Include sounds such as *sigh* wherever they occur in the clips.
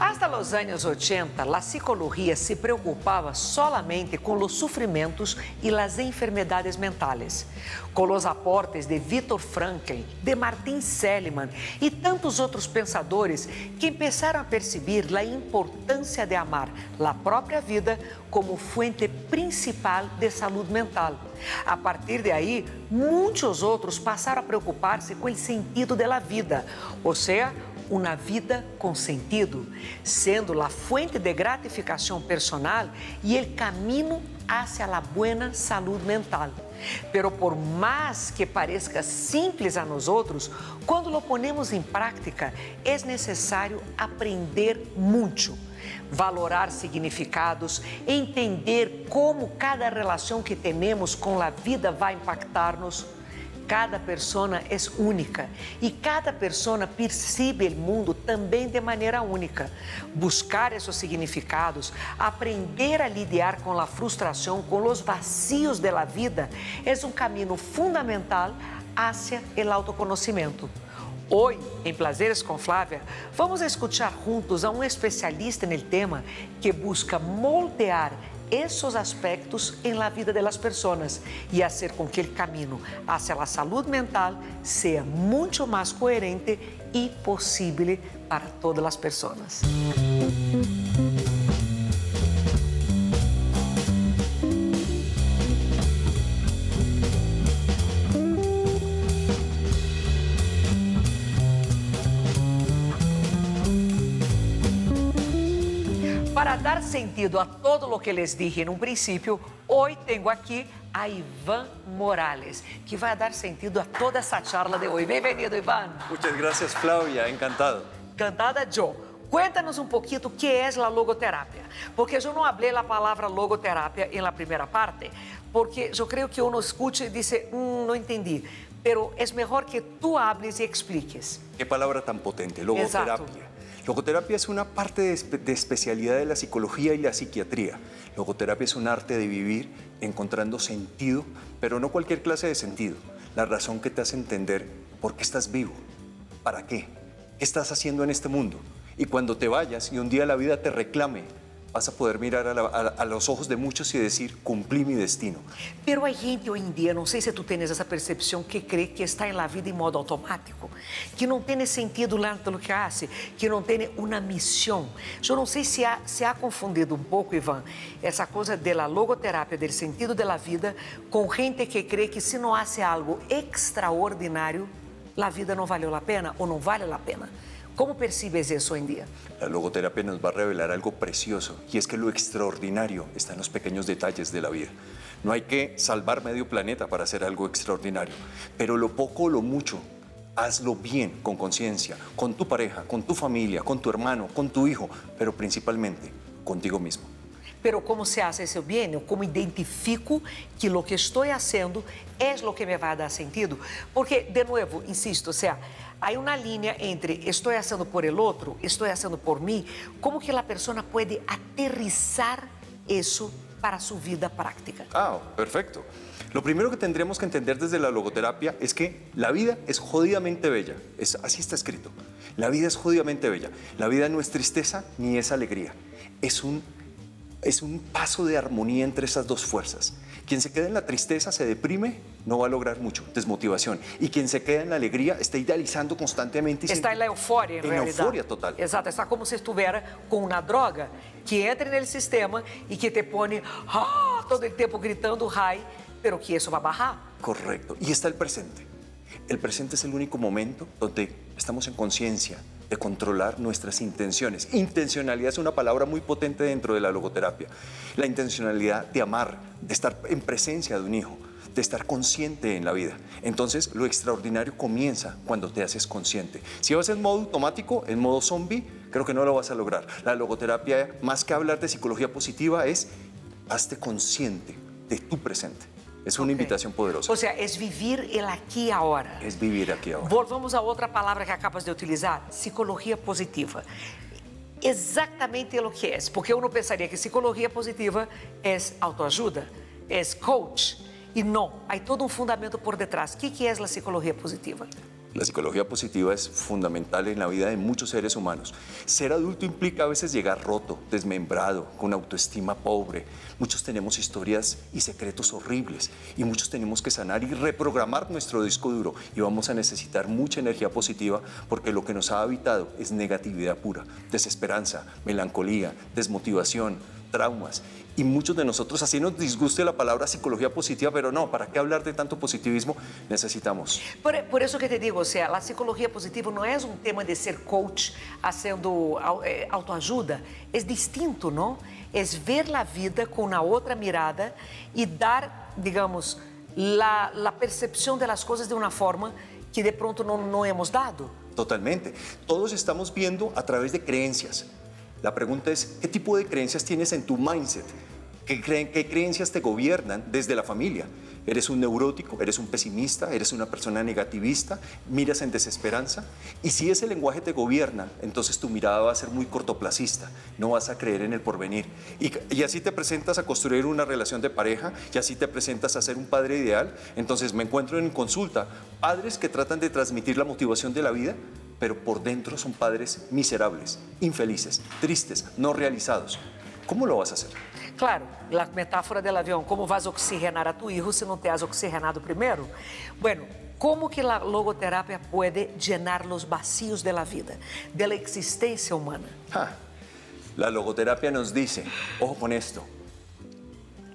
Hasta los años 80, la psicología se preocupaba solamente con los sufrimientos y las enfermedades mentales. Con los aportes de Viktor Frankl, de Martin Seligman y tantos otros pensadores que empezaron a percibir la importancia de amar la propia vida como fuente principal de salud mental. A partir de aí, muitos outros passaram a preocupar-se com o sentido da vida, ou seja, uma vida com sentido, sendo a fuente de gratificação personal e o caminho hacia a buena saúde mental. Pero por mais que pareça simples a nós outros, quando lo ponemos em prática, é necessário aprender muito valorar significados, entender como cada relação que temos com a vida vai impactar-nos. Cada pessoa é única e cada pessoa percebe o mundo também de maneira única. Buscar esses significados, aprender a lidar com a frustração, com os vazios da vida, é um caminho fundamental hacia o autoconhecimento. Hoje, em Plazeres com Flávia, vamos escutar juntos a um especialista no tema que busca moldear esses aspectos em la vida das pessoas e fazer com que o caminho hacia a saúde mental seja muito mais coerente e possível para todas as pessoas. Para dar sentido a todo lo que les dije en un principio, hoy tengo aquí a Iván Morales, que vai dar sentido a toda essa charla de hoje. Bem-vindo, Iván. Muchas gracias, Flavia. Encantado. Encantada, Joe. Cuéntanos um pouquinho o que é a logoterapia, porque eu não falei a palavra logoterapia la primeira parte, porque eu creio que uno escute e diz, mm, não entendi, pero é melhor que tu hables e expliques. Qué palabra tan potente, logoterapia. Exacto. Logoterapia es una parte de, espe- de especialidad de la psicología y la psiquiatría. Logoterapia es un arte de vivir encontrando sentido, pero no cualquier clase de sentido. La razón que te hace entender por qué estás vivo, para qué, qué estás haciendo en este mundo. Y cuando te vayas y un día la vida te reclame, vas a poder mirar a, la- a- a los ojos de muchos y decir, cumplí mi destino. Pero há gente hoje em dia, não sei se tu tens essa percepção, que crê que está em la vida em modo automático, que não tem sentido lá no que hace, que não tem uma missão. Eu não sei se há, se há confundido um pouco, Ivan, essa coisa da logoterapia, do sentido da vida, com gente que crê que se não hace algo extraordinário, a vida não valeu a pena ou não vale a pena. Como percebes isso hoje em dia? La logoterapia nos va a revelar algo precioso y es que lo extraordinario está en los pequeños detalles de la vida. No hay que salvar medio planeta para hacer algo extraordinario, pero lo poco o lo mucho, hazlo bien, con conciencia, con tu pareja, con tu familia, con tu hermano, con tu hijo, pero principalmente contigo mismo. Pero como se hace esse bem? Eu como identifico que o que estou fazendo é o que me vai dar sentido? Porque, de novo, insisto, o sea, há uma linha entre estou fazendo por el outro, estou fazendo por mim, como que a pessoa pode aterrizar isso para sua vida prática? Ah, perfecto. Lo primero que tendremos que entender desde la logoterapia es que la vida es jodidamente bella. Es, así está escrito. La vida es jodidamente bella. La vida no es tristeza ni es alegría. Es un, es un paso de armonía entre esas dos fuerzas. Quien se queda en la tristeza se deprime, no va a lograr mucho, desmotivación. Y quien se queda en la alegría está idealizando constantemente. y Está em la euforia, em En realidade. euforia total. Exato, está como se estivesse com uma droga que entra nele sistema e que te põe ah, todo o tempo gritando high, pero que isso vai barrar. Correcto. Y está el presente. El presente es el único momento donde estamos en conciencia de controlar nuestras intenciones. Intencionalidad es una palabra muy potente dentro de la logoterapia. La intencionalidad de amar, de estar en presencia de un hijo, de estar consciente en la vida. Entonces, lo extraordinario comienza cuando te haces consciente. Si vas en modo automático, en modo zombie, creo que no lo vas a lograr. La logoterapia, más que hablar de psicología positiva, es hazte consciente de tu presente. Es una Ok. invitación poderosa. Ou seja, é vivir el aqui e agora. Es vivir aquí ahora. Voltamos a outra palavra que acabas de utilizar, psicologia positiva. Exatamente o que é, porque eu não pensaria que psicologia positiva é autoajuda, é coach, e não, há todo um fundamento por detrás. O que é a psicologia positiva? La psicología positiva es fundamental en la vida de muchos seres humanos. Ser adulto implica a veces llegar roto, desmembrado, con autoestima pobre. Muchos tenemos historias y secretos horribles y muchos tenemos que sanar y reprogramar nuestro disco duro y vamos a necesitar mucha energía positiva porque lo que nos ha habitado es negatividad pura, desesperanza, melancolía, desmotivación, traumas. Y muchos de nosotros, así nos disguste la palabra psicología positiva, pero no, ¿para qué hablar de tanto positivismo? Necesitamos. Por, por eso que te digo, o sea, la psicología positiva no es un tema de ser coach haciendo eh, autoayuda, es distinto, ¿no? Es ver la vida con una otra mirada y dar, digamos, la, la percepción de las cosas de una forma que de pronto no, no hemos dado. Totalmente. Todos estamos viendo a través de creencias. La pregunta es, ¿qué tipo de creencias tienes en tu mindset? ¿Qué, creen, ¿Qué creencias te gobiernan desde la familia? ¿Eres un neurótico? ¿Eres un pesimista? ¿Eres una persona negativista? ¿Miras en desesperanza? Y si ese lenguaje te gobierna, entonces tu mirada va a ser muy cortoplacista, no vas a creer en el porvenir. Y, y así te presentas a construir una relación de pareja, y así te presentas a ser un padre ideal. Entonces me encuentro en consulta padres que tratan de transmitir la motivación de la vida, pero por dentro son padres miserables, infelices, tristes, no realizados. ¿Cómo lo vas a hacer? Claro, a metáfora do avião, como vas oxigenar a tu hijo se não te has oxigenado primeiro? Bueno, como que a logoterapia pode llenar os vacios da vida, da existência humana? Ja, la logoterapia nos dice, ojo con esto,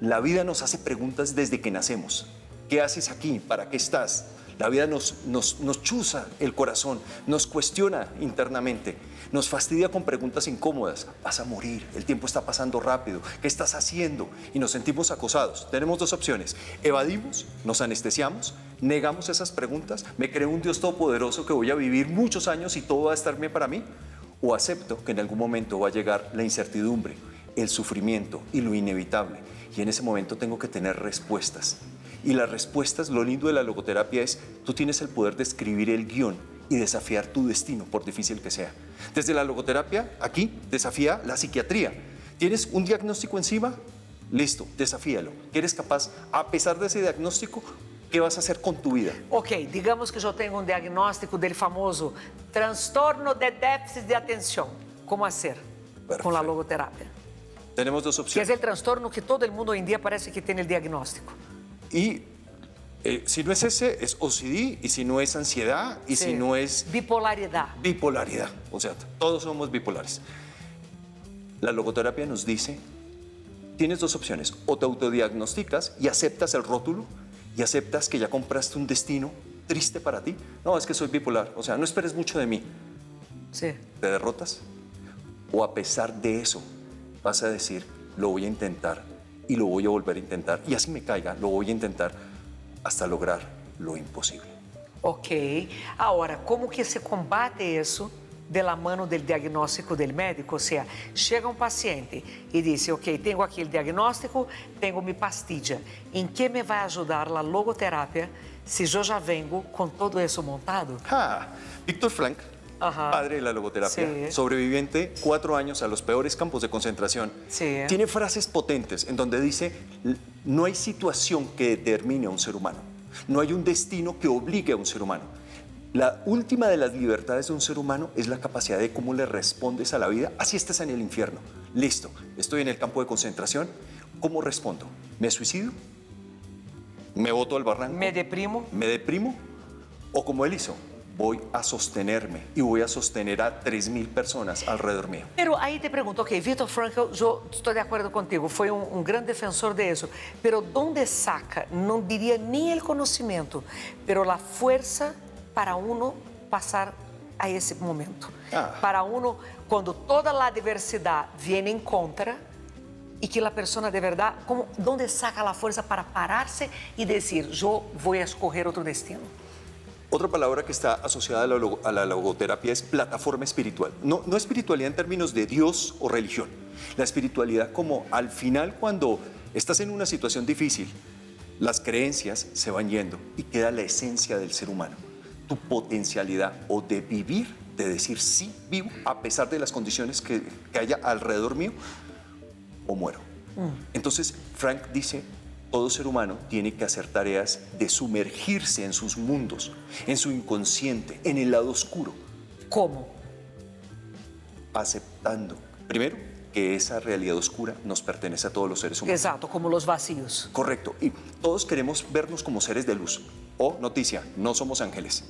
la vida nos hace preguntas desde que nacemos. ¿Qué haces aquí? ¿Para qué estás? La vida nos, nos, nos chuza el corazón, nos cuestiona internamente, nos fastidia con preguntas incómodas. Vas a morir, el tiempo está pasando rápido, ¿qué estás haciendo? Y nos sentimos acosados. Tenemos dos opciones. Evadimos, nos anestesiamos, negamos esas preguntas, me creo un Dios todopoderoso que voy a vivir muchos años y todo va a estar bien para mí. O acepto que en algún momento va a llegar la incertidumbre, el sufrimiento y lo inevitable. Y en ese momento tengo que tener respuestas. Y las respuestas, lo lindo de la logoterapia es, tú tienes el poder de escribir el guion y desafiar tu destino, por difícil que sea. Desde la logoterapia, aquí, desafía la psiquiatría. ¿Tienes un diagnóstico encima? Listo, desafíalo. ¿Eres capaz, a pesar de ese diagnóstico, qué vas a hacer con tu vida? Ok, digamos que yo tengo un diagnóstico del famoso trastorno de déficit de atención. ¿Cómo hacer Perfecto. con la logoterapia? Tenemos dos Que opciones. es el trastorno que todo el mundo hoy en día parece que tiene el diagnóstico. Y eh, si no es ese, es OCD, y si no es ansiedad, y si Sí. no es Bipolaridad. bipolaridad. O sea, todos somos bipolares. La logoterapia nos dice, tienes dos opciones, o te autodiagnosticas y aceptas el rótulo y aceptas que ya compraste un destino triste para ti. No, es que soy bipolar, o sea, no esperes mucho de mí. Sí. ¿Te derrotas? O a pesar de eso, vas a decir, lo voy a intentar y lo voy a volver a intentar. Y así me caiga, lo voy a intentar hasta lograr lo imposible. Ok. Ahora, como que se combate isso de la mano del diagnóstico del médico? Ou seja, chega um paciente e diz, ok, tenho aqui o diagnóstico, tenho minha pastilha. Em que me vai ajudar a logoterapia se eu já vengo com todo isso montado? Ah, Víctor Frank, Ajá. padre de la logoterapia, Sí. sobreviviente cuatro años a los peores campos de concentración, Sí. tiene frases potentes en donde dice, no hay situación que determine a un ser humano, no hay un destino que obligue a un ser humano. La última de las libertades de un ser humano es la capacidad de cómo le respondes a la vida, así estés en el infierno. Listo, estoy en el campo de concentración, ¿cómo respondo? ¿Me suicido? ¿Me boto al barranco? Me deprimo? ¿Me deprimo? O como él hizo, voy a sostenerme y voy a sostener a 3.000 personas alrededor mío. Pero aí te pergunto, ok, Vitor Frankl, eu estou de acordo contigo, foi um, um grande defensor de isso. Pero onde saca, não diria nem o conhecimento, pero a força para uno passar a esse momento? Ah. Para uno, quando toda a diversidade vem em contra e que a pessoa de verdade, como, onde saca a força para parar-se e dizer, eu vou escolher outro destino? Otra palabra que está asociada a la, logo- a la logoterapia es plataforma espiritual. No, no espiritualidad en términos de Dios o religión. La espiritualidad como al final cuando estás en una situación difícil, las creencias se van yendo y queda la esencia del ser humano. Tu potencialidad o de vivir, de decir sí vivo a pesar de las condiciones que, que haya alrededor mío o muero. Entonces Frank dice, Todo ser humano tiene que hacer tareas de sumergirse en sus mundos, en su inconsciente, en el lado oscuro, Como? aceptando, primero, que esa realidad oscura nos pertenece a todos los seres humanos. Exato, como los vacíos. Correcto. Y todos queremos vernos como seres de luz. O, noticia, no somos ángeles.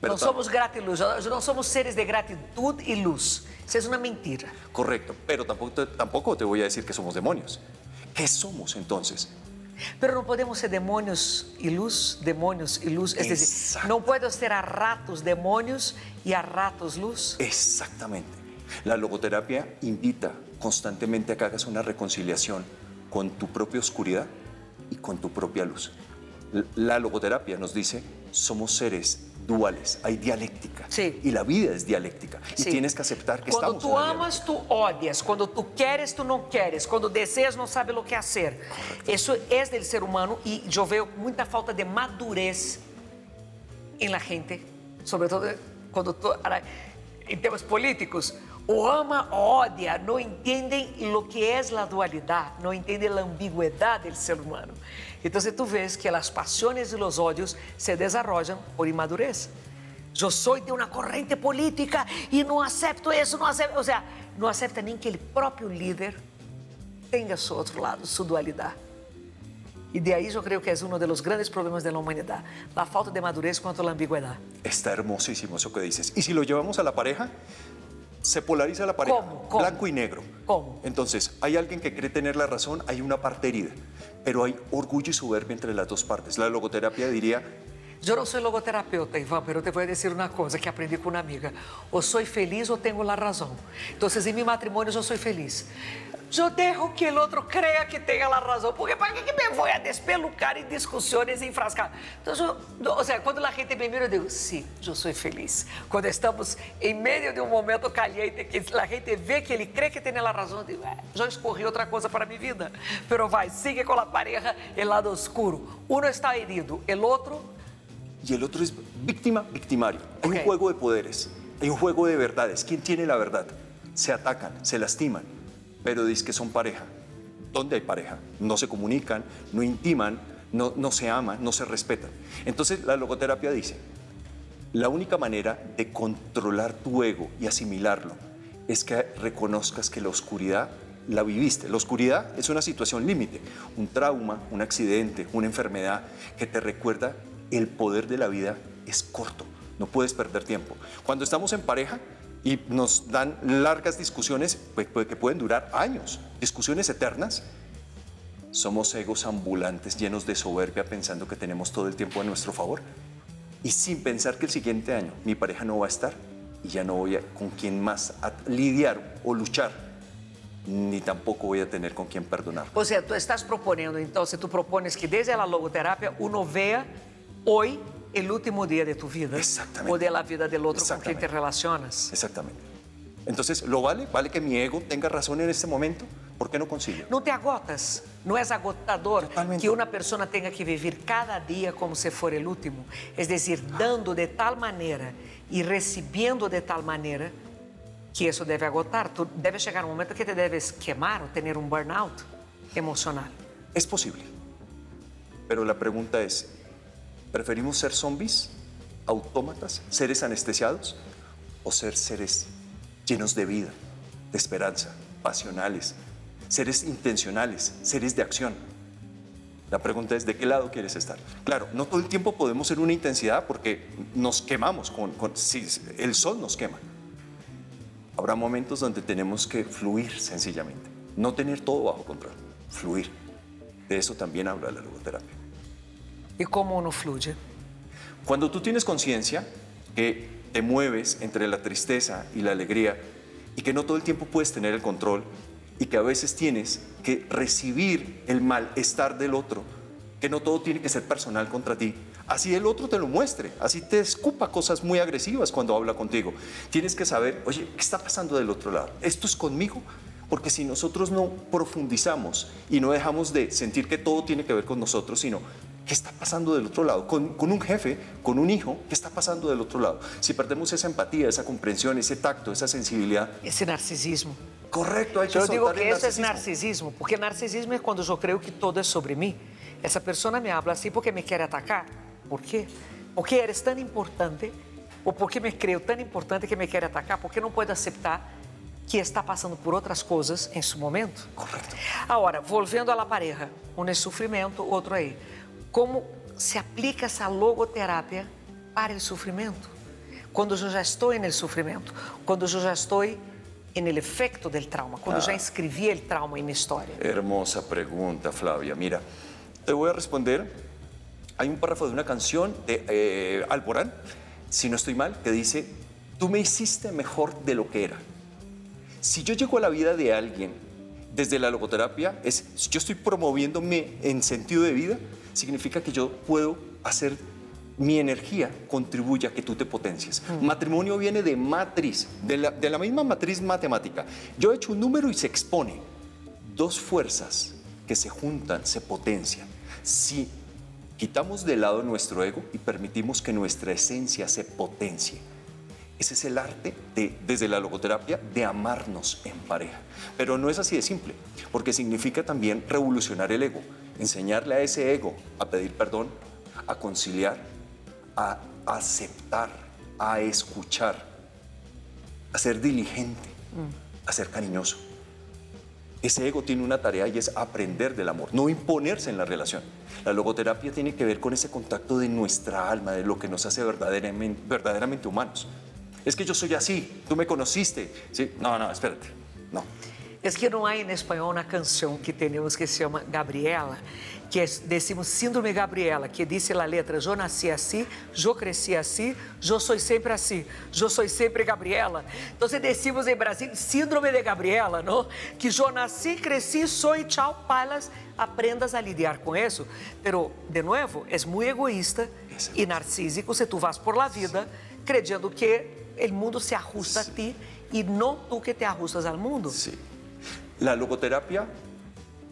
Pero tam- somos gratiluz, não somos seres de gratitud e luz. Isso é uma mentira. Correcto. Pero tampoco te, tampoco te voy a decir que somos demonios. ¿Qué somos entonces? Pero não podemos ser demônios e luz, demônios e luz. Dizer, Exato. não podemos ter a ratos demônios e a ratos luz. Exactamente. La logoterapia invita constantemente a que hagas una reconciliación con tu propia oscuridad y con tu propia luz. La logoterapia nos dice, somos seres duales, hay dialéctica. Sí. Y la vida es dialéctica. Y Sim. tienes que aceptar que Quando estamos en la amas, tu odias. Quando tu queres, tu não queres. Quando deseas, não sabe o que fazer. Isso é do ser humano e eu vejo muita falta de madurez em la gente, sobretudo quando tu, ahora, em temas políticos. O ama, odia, não entendem o que é a dualidade, não entendem a ambigüedade do ser humano. Então, tu vês que as paixões e os ódios se desarrollam por imadurez. Eu sou de uma corrente política e não acepto isso, não acepto. Ou seja, não acepta nem que o próprio líder tenha seu outro lado, sua dualidade. E de aí eu creio que é um dos grandes problemas da humanidade, a falta de madurez quanto à ambigüedade. Está hermosísimo eso que dices. Y si lo llevamos a la pareja, se polariza la pareja, ¿Cómo? ¿Cómo? blanco y negro. ¿Cómo? Entonces, hay alguien que cree tener la razón, hay una parte herida, pero hay orgullo y soberbia entre las dos partes. La logoterapia diría, Eu não sou logoterapeuta, Ivan, mas eu te vou dizer uma coisa que aprendi com uma amiga. Ou sou feliz ou tenho a razão. Então, em meu matrimônio, eu sou feliz. Eu dejo que o outro creia que tenha a razão. Porque para que, que me vou a despelucar em discussões e enfrascar? Então, eu, ou seja, quando a gente me mira, eu digo, sim, eu sou feliz. Quando estamos em meio de um momento caliente, que a gente vê que ele crê que tem a razão, eu digo, já escorri outra coisa para a minha vida. Pero vai, sigue com a pareja, el lado oscuro. Um está herido, el outro y el otro es víctima, victimario. Hay un juego de poderes, hay un juego de verdades. ¿Quién tiene la verdad? Se atacan, se lastiman, pero dices que son pareja. ¿Dónde hay pareja? No se comunican, no intiman, no, no se aman, no se respetan. Entonces la logoterapia dice, la única manera de controlar tu ego y asimilarlo es que reconozcas que la oscuridad la viviste. La oscuridad es una situación límite, un trauma, un accidente, una enfermedad que te recuerda el poder de la vida es corto, no puedes perder tiempo. Cuando estamos en pareja y nos dan largas discusiones pues, que pueden durar años, discusiones eternas, somos egos ambulantes llenos de soberbia pensando que tenemos todo el tiempo a nuestro favor y sin pensar que el siguiente año mi pareja no va a estar y ya no voy a con quién más a lidiar o luchar, ni tampoco voy a tener con quién perdonar. Ou seja, tu estás propondo, então, se tu propones que desde a logoterapia uno vea hoy el último dia de tu vida Exactamente. ou de la vida del outro com quem te relacionas. Exactamente. Entonces, ¿lo vale? ¿Vale que mi ego tenga razón en este momento? ¿Por qué no consigo? Não te agotas, não és agotador Totalmente. que uma pessoa tenha que viver cada dia como se for o último. É dizer, dando de tal maneira e recebendo de tal maneira que isso deve agotar. Tu deve chegar um momento que te deves queimar ou ter um burnout emocional. Es posible. Pero la pregunta es, ¿preferimos ser zombies, autómatas, seres anestesiados o ser seres llenos de vida, de esperanza, pasionales, seres intencionales, seres de acción? La pregunta es, ¿de qué lado quieres estar? Claro, no todo el tiempo podemos ser una intensidad porque nos quemamos, con, con- el sol nos quema. Habrá momentos donde tenemos que fluir sencillamente, no tener todo bajo control, fluir. De eso también habla la logoterapia. E como uno fluye? Cuando tú tienes conciencia que te mueves entre la tristeza y la alegría y que no todo el tiempo puedes tener el control y que a veces tienes que recibir el malestar del otro, que no todo tiene que ser personal contra ti, así el otro te lo muestre, así te escupa cosas muy agresivas cuando habla contigo. Tienes que saber, oye, ¿qué está pasando del otro lado? ¿Esto es conmigo? Porque si nosotros no profundizamos y no dejamos de sentir que todo tiene que ver con nosotros, sino ¿Qué está pasando del otro lado? Con, con, un jefe, con un hijo, ¿qué está pasando del otro lado? Si perdemos esa empatía, esa comprensión, ese tacto, esa sensibilidad, Esse narcisismo. Correcto, hay que Eu digo que isso é narcisismo. porque narcisismo é quando eu creio que todo é sobre mim. Essa pessoa me habla assim porque me quer atacar. Por quê? Porque eres tão importante, ou porque me creio tão importante que me quer atacar, porque não pode aceitar que está passando por outras coisas em seu momento. Correcto. Agora, volvendo à la pareja, um é sofrimento, outro aí. Como se aplica essa logoterapia para o sofrimento? Quando eu já estou no sofrimento, quando eu já estou no efeito do trauma, quando eu já escrevi o trauma em minha história. Hermosa pregunta, Flavia. Mira, te voy a responder. Hay un párrafo de una canción de eh, Alborán, si no estoy mal, que dice, tú me hiciste mejor de lo que era. Si yo llego a la vida de alguien desde la logoterapia, es, yo estoy promoviéndome en sentido de vida, significa que yo puedo hacer mi energía contribuye a que tú te potencies. Matrimonio viene de matriz, de la, de la misma matriz matemática. Yo he hecho un número y se expone. Dos fuerzas que se juntan, se potencian. Si quitamos de lado nuestro ego y permitimos que nuestra esencia se potencie. Ese es el arte de, desde la logoterapia de amarnos en pareja. Pero no es así de simple, porque significa también revolucionar el ego, enseñarle a ese ego a pedir perdón, a conciliar, a aceptar, a escuchar, a ser diligente, a ser cariñoso. Ese ego tiene una tarea y es aprender del amor, no imponerse en la relación. La logoterapia tiene que ver con ese contacto de nuestra alma, de lo que nos hace verdaderamente, verdaderamente humanos. Es que yo soy así, tú me conociste. ¿sí? No, no, espérate. No. É que não há em espanhol uma canção que temos que se chama Gabriela, que é, decimos Síndrome Gabriela, que diz a letra: Eu nasci assim, eu cresci assim, eu sou sempre assim, eu sou sempre Gabriela. Então, decimos em Brasil Síndrome de Gabriela, não? Que eu nasci, cresci, sou e tchau, palas, aprendas a lidiar com isso. Pero, de novo, é muito egoísta e narcísico se tu vas por la vida creyendo que o mundo se ajusta a ti e não tu que te ajustas ao mundo. Sí. La logoterapia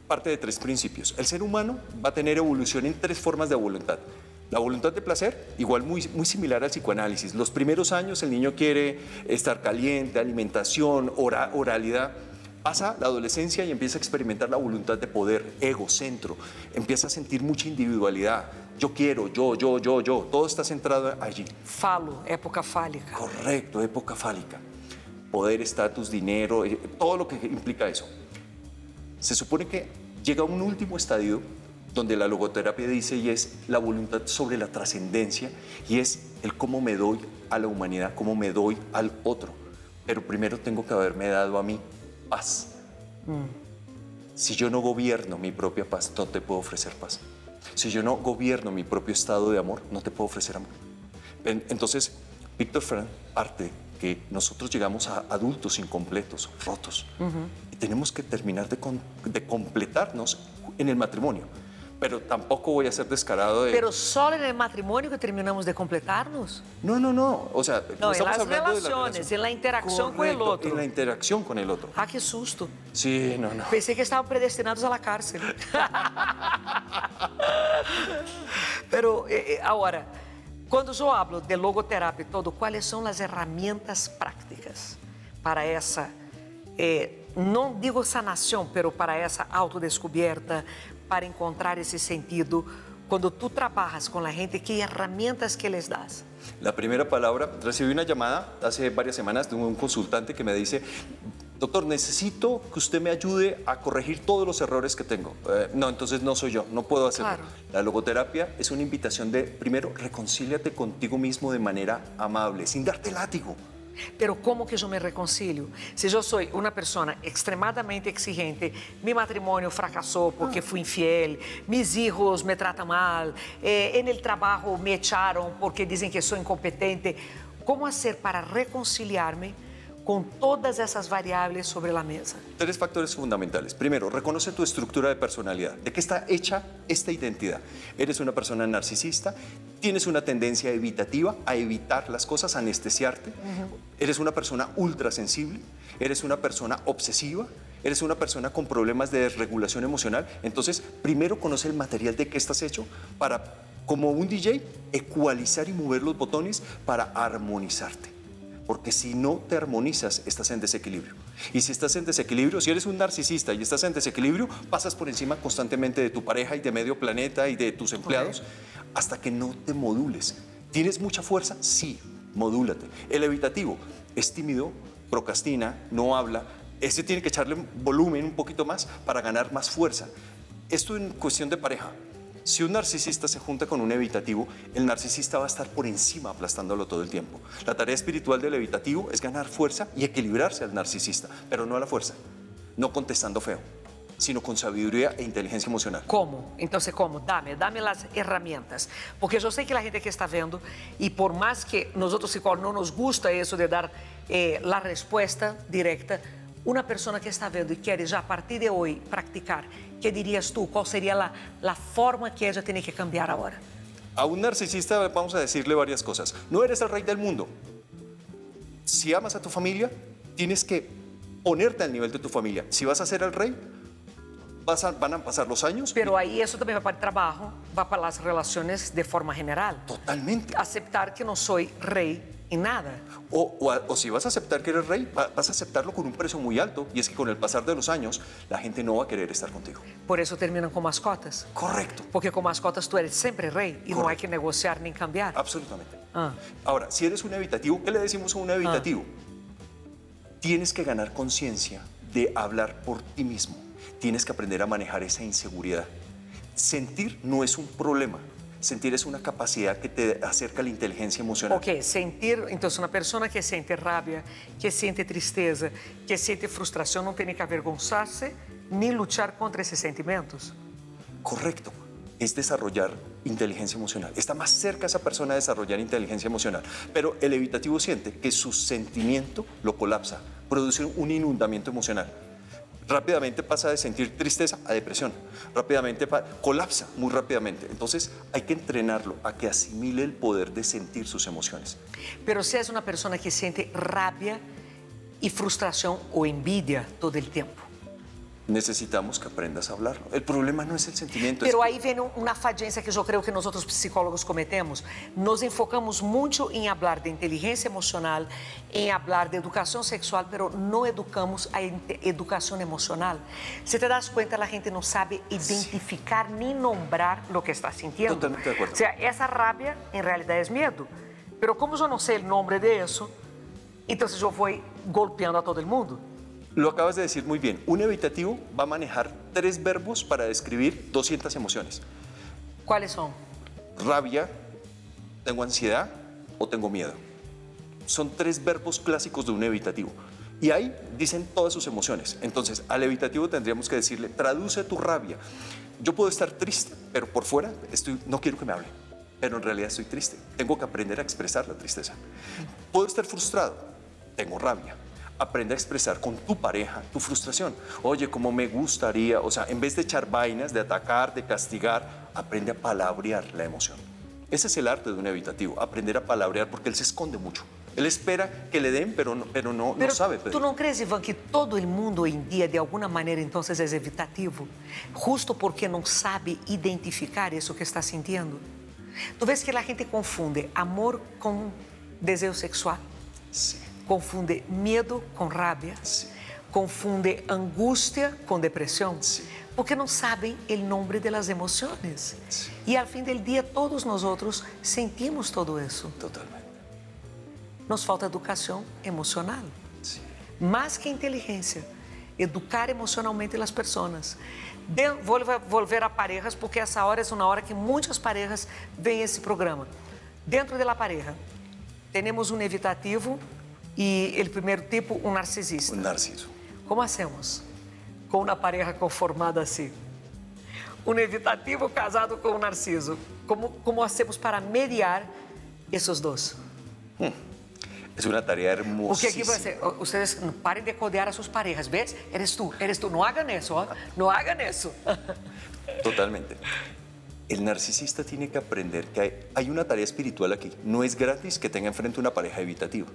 parte de tres principios. El ser humano va a tener evolución en tres formas de voluntad. La voluntad de placer, igual muy, muy similar al psicoanálisis. Los primeros años el niño quiere estar caliente, alimentación, ora- oralidad. Pasa la adolescencia y empieza a experimentar la voluntad de poder, ego, centro. Empieza a sentir mucha individualidad. Yo quiero, yo, yo, yo, yo. Todo está centrado allí. Falo, época fálica. Correcto, época fálica. Poder, estatus, dinero, eh, todo lo que implica eso. Se supone que llega un último estadio donde la logoterapia dice y es la voluntad sobre la trascendencia y es el cómo me doy a la humanidad, cómo me doy al otro. Pero primero tengo que haberme dado a mí paz. Si yo no gobierno mi propia paz, no te puedo ofrecer paz. Si yo no gobierno mi propio estado de amor, no te puedo ofrecer amor. En- Entonces, Víctor Frank parte que nosotros llegamos a adultos incompletos, rotos, y tenemos que terminar de completarnos en el matrimonio. Pero tampoco voy a ser descarado de... Pero só en el matrimonio que terminamos de completarnos. no, no, no. O sea, No, en estamos las hablando de la relaciones, en la interacción con el Correcto, otro. En la interacción con el otro. Ah, que susto. Sí, no, no. Pensei que estavam predestinados à la cárcel. *laughs* Pero, eh, eh, agora, quando eu hablo de logoterapia e todo, quais são as ferramentas práticas para essa, eh, não digo sanação, pero para essa autodescoberta, para encontrar esse sentido? Quando tu trabalhas com a gente, que ferramentas que les das? La primera palabra, recibí una llamada hace varias semanas de un consultante que me dice, doctor, necesito que usted me ayude a corregir todos los errores que tengo. Eh, no, entonces no soy yo, no puedo hacerlo. Claro. La logoterapia es una invitación de, primero, reconcíliate contigo mismo de manera amable, sin darte látigo. Pero como que eu me reconcilio? Se eu sou uma pessoa extremadamente exigente, meu matrimônio fracassou porque fui infiel, mis hijos me tratam mal, eh, en el trabalho me echaram porque dizem que sou incompetente. Como fazer para reconciliar-me com todas essas variáveis sobre a mesa? Tres factores fundamentales. Primero, reconoce tu estructura de personalidad. ¿De qué está hecha esta identidad? ¿Eres una persona narcisista? ¿Tienes una tendencia evitativa a evitar las cosas, a anestesiarte? ¿Eres una persona ultrasensible? ¿Eres una persona obsesiva? ¿Eres una persona con problemas de desregulación emocional? Entonces, primero conoce el material de qué estás hecho para, como un DJ, ecualizar y mover los botones para armonizarte porque si no te armonizas, estás en desequilibrio. Y si estás en desequilibrio, si eres un narcisista y estás en desequilibrio, pasas por encima constantemente de tu pareja y de medio planeta y de tus empleados hasta que no te modules. ¿Tienes mucha fuerza? Sí, modúlate. El evitativo es tímido, procrastina, no habla. Ese tiene que echarle volumen un poquito más para ganar más fuerza. Esto en cuestión de pareja. Si un narcisista se junta con un evitativo, el narcisista va a estar por encima aplastándolo todo el tiempo. La tarea espiritual del evitativo es ganar fuerza y equilibrarse al narcisista, pero no a la fuerza, no contestando feo, sino con sabiduría e inteligencia emocional. Como? Entonces, como? Dame, dame las herramientas. Porque yo sé que la gente que está viendo, y por más que nosotros psicólogos no nos gusta eso de dar eh, la respuesta directa, una persona que está vendo e quer já a partir de hoje praticar, que dirias tu? Qual seria a, a forma que ella tem que cambiar agora? A un narcisista vamos a decirle varias cosas. No eres el rey del mundo. Si amas a tu familia, tienes que ponerte al nivel de tu familia. Si vas a ser el rey, vas a, van a pasar los años. Pero ahí eso también va para el trabajo, va para las relaciones de forma general. Totalmente. Aceptar que no soy rey en nada. O, o, o, si vas a aceptar que eres rey, vas a aceptarlo con un precio muy alto y es que con el pasar de los años la gente no va a querer estar contigo. Por eso terminan con mascotas. Correcto. Porque con mascotas tú eres siempre rey y Correcto. no hay que negociar ni cambiar. Absolutamente. Ah. Ahora, si eres un evitativo, ¿qué le decimos a un evitativo? Ah. Tienes que ganar conciencia de hablar por ti mismo. Tienes que aprender a manejar esa inseguridad. Sentir no es un problema, Sentir es una capacidad que te acerca a la inteligencia emocional. Ok, sentir, entonces una persona que siente rabia, que siente tristeza, que siente frustración, no tiene que avergonzarse ni luchar contra esos sentimientos. Correcto, es desarrollar inteligencia emocional. Está más cerca esa persona de desarrollar inteligencia emocional, pero el evitativo siente que su sentimiento lo colapsa, produce un inundamiento emocional rápidamente pasa de sentir tristeza a depresión, rápidamente colapsa muy rápidamente. Entonces hay que entrenarlo a que asimile el poder de sentir sus emociones. Pero si es una persona que siente rabia y frustración o envidia todo el tiempo, necesitamos que aprendas a hablarlo. El problema no es el sentimiento. Pero ahí viene una fallência que yo creo que nosotros psicólogos cometemos. Nos enfocamos mucho en hablar de inteligencia emocional, en hablar de educación sexual, pero no educamos a educación emocional. Si te das cuenta, la gente no sabe identificar sí. ni nombrar lo que está sintiendo. Totalmente de acuerdo. O sea, esa rabia en realidad es miedo. Pero como yo no sé el nombre de eso, entonces yo voy golpeando a todo el mundo. Lo acabas de decir muy bien. Un evitativo va a manejar tres verbos para describir 200 emociones. ¿Cuáles son? Rabia, tengo ansiedad o tengo miedo. Son tres verbos clásicos de un evitativo. Y ahí dicen todas sus emociones. Entonces, al evitativo tendríamos que decirle, traduce tu rabia. Yo puedo estar triste, pero por fuera estoy, no quiero que me hable. Pero en realidad estoy triste. Tengo que aprender a expresar la tristeza. Puedo estar frustrado, tengo rabia aprende a expresar con tu pareja tu frustración. Oye, como me gustaría, o sea, en vez de echar vainas, de atacar, de castigar, aprende a palabrear la emoción. Ese es el arte de un evitativo, aprender a palabrear porque él se esconde mucho. Él espera que le den, pero no, pero no, pero no sabe. Pedir. ¿Tú no crees, Iván, que todo el mundo hoy en día, de alguna manera, entonces es evitativo? Justo porque no sabe identificar eso que está sintiendo. ¿Tú ves que la gente confunde amor con deseo sexual? Sí confunde medo com rabia, confunde angústia com depressão, porque não sabem o nome das emoções. E ao fim do dia, todos nós outros sentimos todo isso. Totalmente. Nos falta educação emocional. Mais que inteligência, educar emocionalmente as pessoas. Vou volver a parejas, porque essa hora é uma hora que muitas parejas veem esse programa. Dentro da pareja, temos um evitativo e el primeiro tipo, um narcisista. Um narciso. Como hacemos com uma pareja conformada assim? Um evitativo casado com um narciso. Como, como hacemos para mediar esses dois? Hum. É uma tarefa hermosa. O que aqui vai ser? Vocês parem de codear as suas parejas, ¿ves? Eres tu, eres tu. Não hagan isso, ó. Não hagan isso. *laughs* Totalmente. El narcisista tiene que aprender que hay, hay una tarea espiritual aquí. No es gratis que tenga enfrente una pareja evitativa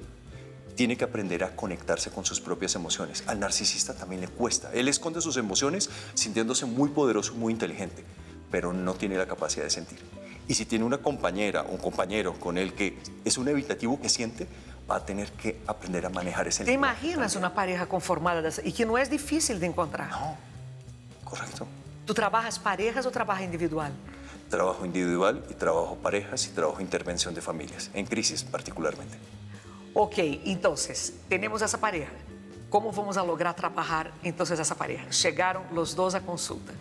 tiene que aprender a conectarse con sus propias emociones. Al narcisista también le cuesta. Él esconde sus emociones sintiéndose muy poderoso, muy inteligente, pero no tiene la capacidad de sentir. Y si tiene una compañera o un compañero con él que es un evitativo que siente, va a tener que aprender a manejar ese ¿Te imaginas una pareja conformada dessa, y que no es difícil de encontrar? No, correcto. ¿Tú trabajas parejas o trabajas individual? Trabajo individual y trabajo parejas y trabajo intervención de familias, en crisis particularmente. Ok, entonces, tenemos essa pareja. Como vamos a lograr trabalhar então essa pareja? Chegaram os dois à consulta.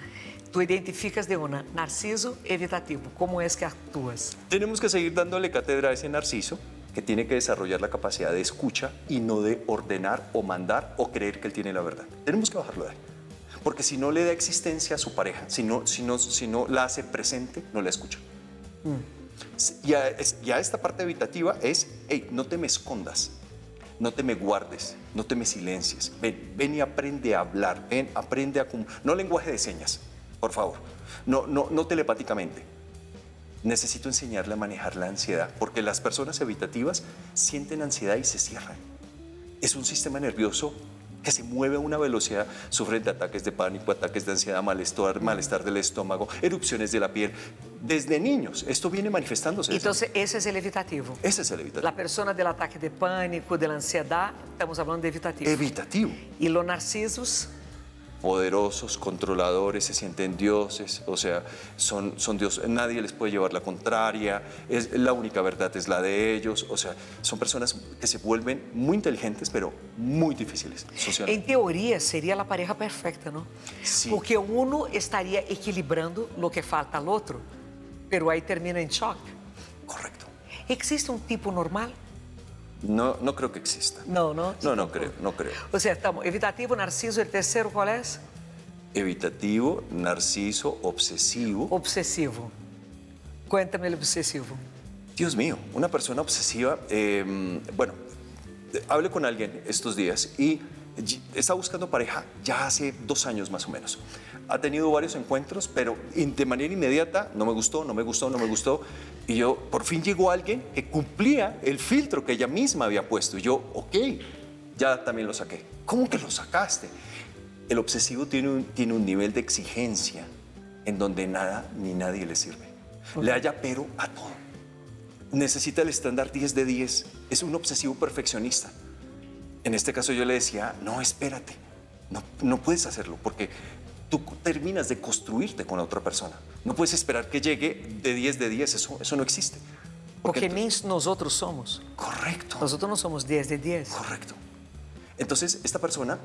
Tu identificas de uma narciso evitativo. Como é que atuas? Tenemos que seguir dándole cátedra a ese narciso que tiene que desarrollar la capacidad de escucha y no de ordenar o mandar o creer que él tiene la verdad. Tenemos que bajarlo de ahí. Porque si no le da existencia a su pareja, si no, si no, si no la hace presente, no la escucha. Ya esta parte evitativa es, hey, no te me escondas, no te me guardes, no te me silencies. Ven, ven y aprende a hablar, ven, aprende a... No lenguaje de señas, por favor. No, no, no telepáticamente. Necesito enseñarle a manejar la ansiedad, porque las personas evitativas sienten ansiedad y se cierran. Es un sistema nervioso que se mueve a una velocidad, sufren de ataques de pánico, ataques de ansiedad, malestar, malestar del estómago, erupciones de la piel. Desde niños, esto viene manifestándose. Então, esse é o evitativo. Ese es el evitativo. A persona do ataque de pânico, da ansiedade, estamos falando de evitativo. Evitativo. E los narcisos, Poderosos, controladores, se sienten dioses, o sea, son, son dioses, nadie les puede llevar la contraria, es, la única verdad es la de ellos, o sea, son personas que se vuelven muy inteligentes, pero muy difíciles socialmente. em teoria, seria a pareja perfeita, não? Sim. Porque um estaria equilibrando o que falta ao outro, pero aí termina em choque. Correcto. Existe um tipo normal? No, no creo que exista. Não, não? No, no creo, no creo. Ou seja, estamos evitativo, narciso, o terceiro qual é? Evitativo, narciso, obsesivo. Obsessivo. Cuéntame o obsessivo. Dios mío, una persona obsesiva. eh, bueno, hablé con alguien estos días y- está buscando pareja ya hace dos años más o menos. Ha tenido varios encuentros, pero in- de manera inmediata no me gustó, no me gustó, no me gustó. Y yo, por fin llegó alguien que cumplía el filtro que ella misma había puesto. Y yo, ok, ya también lo saqué. ¿Cómo que lo sacaste? El obsesivo tiene un, tiene un nivel de exigencia en donde nada ni nadie le sirve. Le haya pero a todo necesita el estándar 10 de 10. Es un obsesivo perfeccionista. En este caso yo le decía, no, espérate, no, no puedes hacerlo porque tú terminas de construirte con la otra persona. No puedes esperar que llegue de 10 de 10, eso, eso no existe. Porque tú- nós outros somos. Correcto. Nós outros não somos 10 de 10. Correcto. Entonces, esta persona,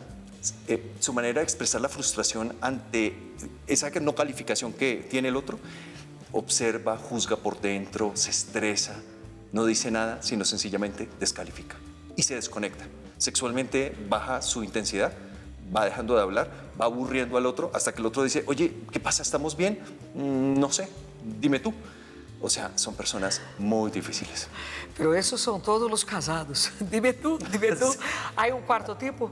eh, su manera de expresar la frustración ante esa no calificación que tiene el otro, observa, juzga por dentro, se estresa, no dice nada, sino sencillamente descalifica y se desconecta. Sexualmente baja su intensidad, va dejando de hablar, va aburriendo al otro hasta que el otro dice, oye, ¿qué pasa? ¿Estamos bien? "Mm, no sé, dime tú. O sea, son personas muy difíciles. Pero esses são todos os casados. *laughs* Dime tu, dime tu. *laughs* Há um quarto tipo?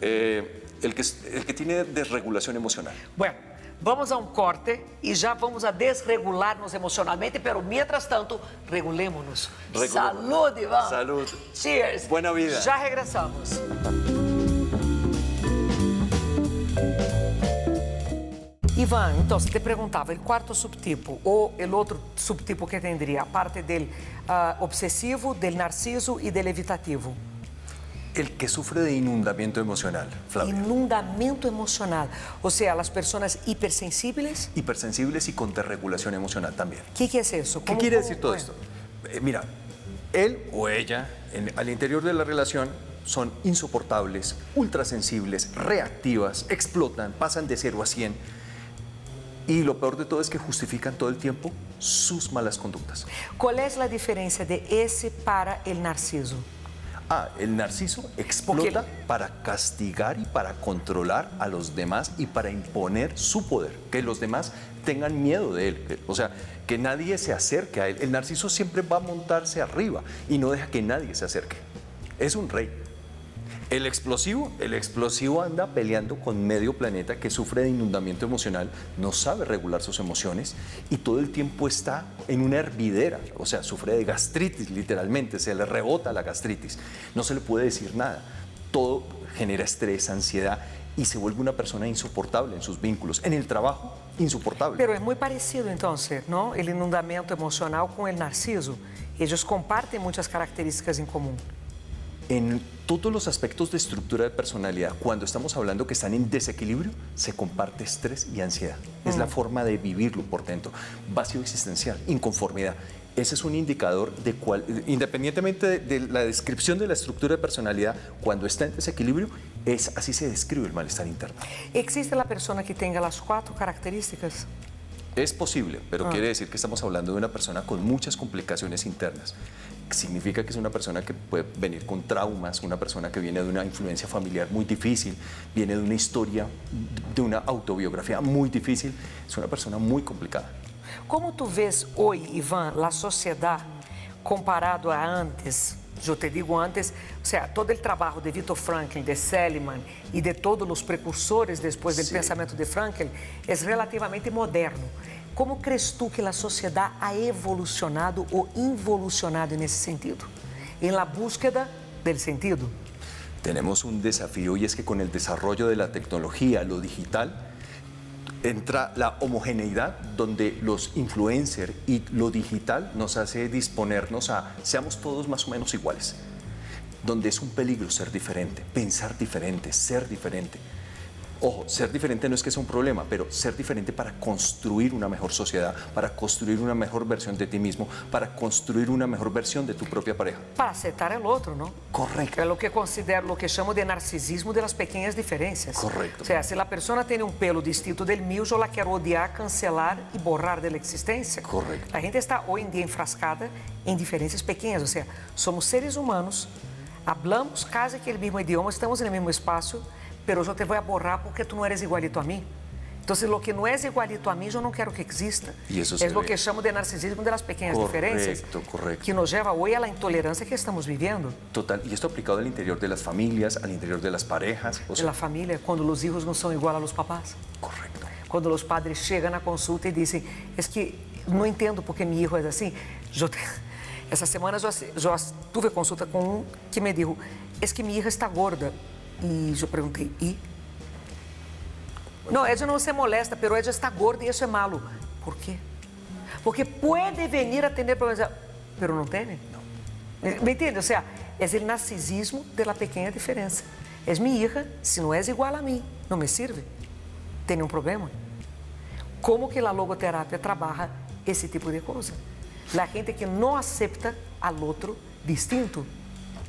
Eh, el, que, el que tiene desregulación emocional. Bueno, vamos a um corte e já vamos a desregular-nos emocionalmente, pero mientras tanto, regulemos-nos. Regulemos. Salud, Ivan. Salud. Cheers. Buena vida. Já regressamos. Ivan, então, te perguntava, o quarto subtipo ou o outro subtipo que tendria, a parte del ah, obsessivo, del narciso e del evitativo? El que sufre de inundamiento emocional, Flavia. Inundamento emocional. Ou seja, as pessoas hipersensíveis. Hipersensibles y con desregulación emocional también. O que, que é isso? ¿Qué quiere decir todo esto? Eh, mira, él o ella en- al interior de la relación son insoportables, ultrasensibles, reactivas, explotan, pasan de 0 a 100. Y lo peor de todo es que justifican todo el tiempo sus malas conductas. Qual é a diferença de esse para o narciso? Ah, el narciso explota para castigar y para controlar a los demás y para imponer su poder, que los demás tengan miedo de él, o sea, que nadie se acerque a él. El narciso siempre va a montarse arriba y no deja que nadie se acerque. Es un rey. El explosivo, el explosivo anda peleando con medio planeta que sufre de inundamiento emocional, no sabe regular sus emociones y todo el tiempo está en una hervidera, o sea, sufre de gastritis literalmente, se le rebota la gastritis, no se le puede decir nada, todo genera estrés, ansiedad y se vuelve una persona insoportable en sus vínculos. En el trabajo insuportable. Pero es muy parecido entonces, ¿no? El inundamiento emocional con el narciso. Ellos comparten muchas características en común. En todos los aspectos de estructura de personalidad, cuando estamos hablando que están en desequilibrio, se comparte estrés y ansiedad. Es la forma de vivirlo por dentro. Vacío existencial, inconformidad. Ese es un indicador de cuál, independientemente de, de, la descripción de la estructura de personalidad, cuando está en desequilibrio, es así se describe el malestar interno. ¿Existe la persona que tenga las cuatro características? Es posible, pero quiere decir que estamos hablando de una persona con muchas complicaciones internas. Significa que es una persona que puede venir con traumas, una persona que viene de una influencia familiar muy difícil, viene de una historia, de una autobiografía muy difícil. Es una persona muy complicada. Como tu ves hoy, Iván, la sociedad comparado a antes? Eu te digo antes, o sea, todo o trabalho de Viktor Frankl, de Seliman e de todos os precursores depois do pensamento de Frankl é relativamente moderno. Como crees tu que a sociedade ha evolucionado ou involucionado nesse sentido? Em la búsqueda del sentido. Tenemos un desafío y es que con el desarrollo de la tecnología, lo digital, entra la homogeneidad donde los influencers y lo digital nos hace disponernos a seamos todos más o menos iguales, donde es un peligro ser diferente, pensar diferente, ser diferente. Ojo, ser diferente no es que sea un problema, pero ser diferente para construir una mejor sociedad, para construir una mejor versión de ti mismo, para construir una mejor versión de tu propia pareja. Para aceptar el otro, ¿no? Correcto. Es lo que considero, lo que llamo de narcisismo de las pequeñas diferencias. Correcto. O sea, si la persona tiene un pelo distinto del mío, yo la quiero odiar, cancelar y borrar de la existencia. Correcto. La gente está hoy en día enfrascada en diferencias pequeñas, o sea, somos seres humanos, hablamos casi que el mismo idioma, estamos en el mismo espacio, pero eu te vou borrar porque tu não eres igualito a mim. Então, se o que não é igualito a mim, eu não quero que exista. é o que chamo de narcisismo de las pequeñas correcto, diferencias. Correcto. Que nos lleva hoje a la intolerancia que estamos viviendo. Total. Y esto aplicado al interior de las familias, al interior de las parejas. O sea... De la familia, cuando los hijos no son igual a los papás. Correcto. Cuando los padres llegan a consulta y dicen, es que no entiendo por qué mi hijo es así. Yo te... Essa semana eu, eu tuve consulta com um que me dijo, es que mi hija está gorda. E eu perguntei, e? Não, ella não se molesta, pero ella está gorda e isso é malo. ¿Por quê? Porque pode venir a ter problemas, pero não tem. Não. ¿Me entende? O sea, é o narcisismo de la pequena diferença. És minha hija, se não és igual a mim, não me sirve. Tem um problema? Como que a logoterapia trabalha esse tipo de coisa? La gente que não aceita al outro distinto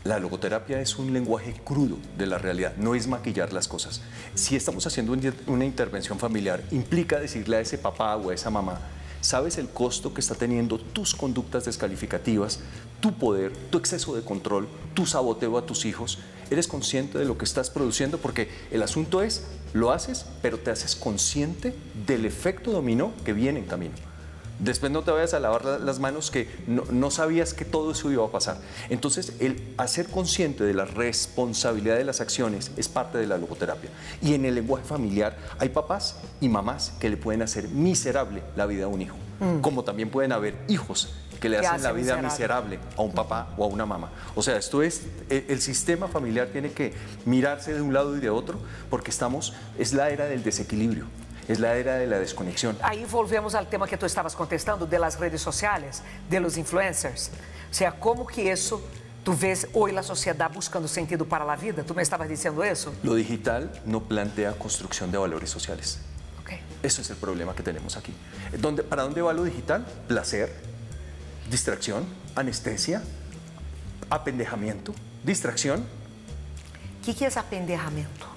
La logoterapia es un lenguaje crudo de la realidad, no es maquillar las cosas. Si estamos haciendo una intervención familiar, implica decirle a ese papá o a esa mamá, sabes el costo que está teniendo tus conductas descalificativas, tu poder, tu exceso de control, tu saboteo a tus hijos. Eres consciente de lo que estás produciendo porque el asunto es, lo haces, pero te haces consciente del efecto dominó que viene en camino. Después no te vayas a lavar las manos que no, sabías que todo eso iba a pasar. Entonces, el hacer consciente de la responsabilidad de las acciones es parte de la logoterapia. Y en el lenguaje familiar hay papás y mamás que le pueden hacer miserable la vida a un hijo, mm. como también pueden haber hijos que le hacen la vida miserable. a un papá o a una mamá. O sea, esto es, el, el, sistema familiar tiene que mirarse de un lado y de otro porque estamos, es la era del desequilibrio. Es la era de la desconexión. Ahí volvemos al tema que tú estabas contestando de las redes sociales, de los influencers. O sea, ¿cómo que eso tú ves hoy la sociedad buscando sentido para la vida? ¿Tú me estabas diciendo eso? Lo digital no plantea construcción de valores sociales. Okay. Eso es el problema que tenemos aquí. ¿Dónde, ¿Para dónde va lo digital? Placer, distracción, anestesia, apendejamiento, distracción. ¿Qué, qué es apendejamiento?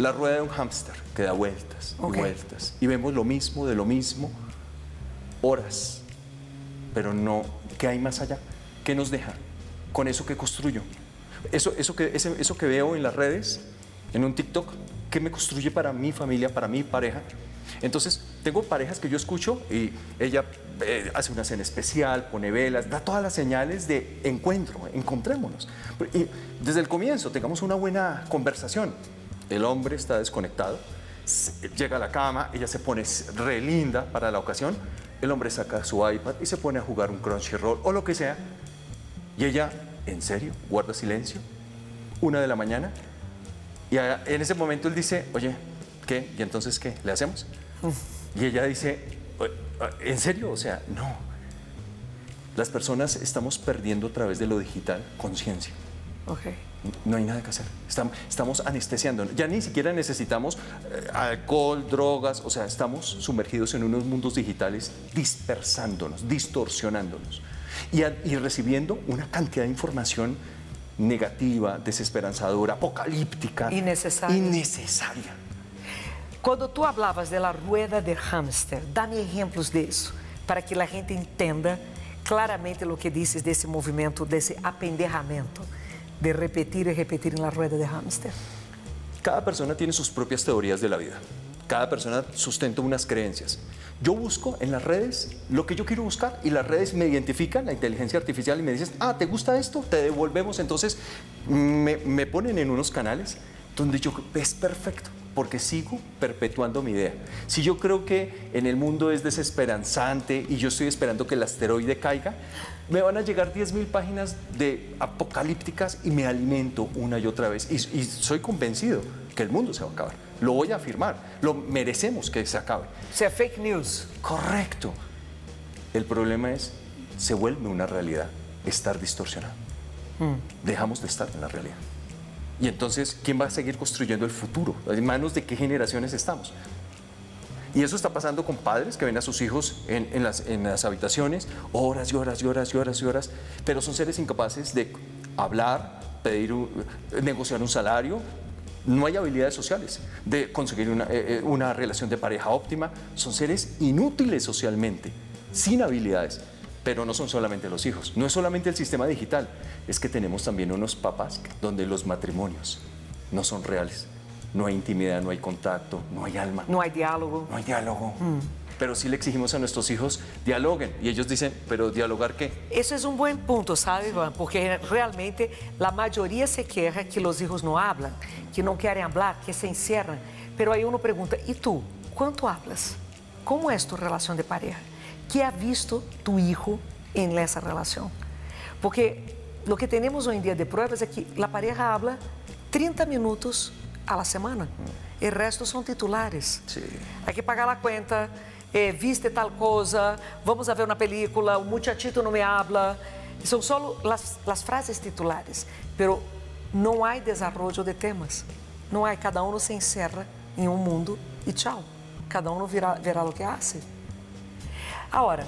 La rueda de un hámster que da vueltas y vueltas. Y vemos lo mismo de lo mismo horas. Pero no, ¿qué hay más allá? ¿Qué nos deja? Con eso que construyo. Eso, eso, que, eso que veo en las redes, en un TikTok, ¿qué me construye para mi familia, para mi pareja? Entonces, tengo parejas que yo escucho y ella eh, hace una cena especial, pone velas, da todas las señales de encuentro, encontrémonos. Y desde el comienzo, tengamos una buena conversación el hombre está desconectado, llega a la cama, ella se pone re linda para la ocasión, el hombre saca su iPad y se pone a jugar un Crunchyroll o lo que sea, y ella, en serio, guarda silencio, una de la mañana, y en ese momento él dice, oye, ¿qué? ¿Y entonces qué? ¿Le hacemos? *laughs* Y ella dice, ¿en serio? O sea, no. Las personas estamos perdiendo a través de lo digital conciencia. Ok. No hay nada que hacer. Estamos, anestesiando. Ya ni siquiera necesitamos eh, alcohol, drogas. O sea, estamos sumergidos en unos mundos digitales dispersándonos, distorsionándonos y, a- y recibiendo una cantidad de información negativa, desesperanzadora, apocalíptica. Innecesaria. Innecesaria. Quando tu hablavas da rueda de hamster, dá-me exemplos disso, para que a gente entenda claramente o que dizes desse movimento, desse apenderramento, de repetir e repetir na rueda de hamster. Cada persona tiene sus propias teorías de la vida. Cada persona sustenta unas creencias. Yo busco en las redes lo que yo quiero buscar y las redes me identifican, la inteligencia artificial, y me dicen, ah, ¿te gusta esto? Te devolvemos. Entonces me, me ponen en unos canales donde yo, es perfecto, porque sigo perpetuando mi idea. Si yo creo que en el mundo es desesperanzante y yo estoy esperando que el asteroide caiga, me van a llegar 10.000 páginas de apocalípticas y me alimento una y otra vez. Y, y soy convencido que el mundo se va a acabar. Lo voy a afirmar. Lo merecemos que se acabe. Isso é fake news. Correcto. El problema es, se vuelve una realidad estar distorsionado. Dejamos de estar en la realidad. Y entonces, ¿quién va a seguir construyendo el futuro? ¿En manos de qué generaciones estamos? Y eso está pasando con padres que ven a sus hijos en, las, habitaciones horas y horas y horas y horas y horas, pero son seres incapaces de hablar, pedir, negociar un salario. No hay habilidades sociales de conseguir eh, eh, una relación de pareja óptima. Son seres inútiles socialmente, sin habilidades. Pero no son solamente los hijos, no es solamente el sistema digital, es que tenemos también unos papás donde los matrimonios no son reales. No hay intimidad, no hay contacto, no hay alma. Não há diálogo. No hay diálogo. Pero sí le exigimos a nuestros hijos dialoguen. Y ellos dicen, ¿pero dialogar qué? Esse é um bom ponto, sabe, Ivan? Porque realmente a maioria se queja que os hijos não hablam, que não querem hablar, que se encerram. Pero aí uno pergunta, e tu, quanto hablas? Como é tu relação de pareja? Que ha visto tu hijo em essa relação? Porque o que temos hoje em dia de provas é que a pareja habla 30 minutos a la semana. O resto são titulares. Sí. Hay que pagar a conta, eh, viste tal coisa, vamos a ver uma película, o muchachito não me habla. São só as, as frases titulares, pero não há desenvolvimento de temas. Não há, cada um se encerra em um mundo e tchau. Cada um verá, verá o que hace. Agora,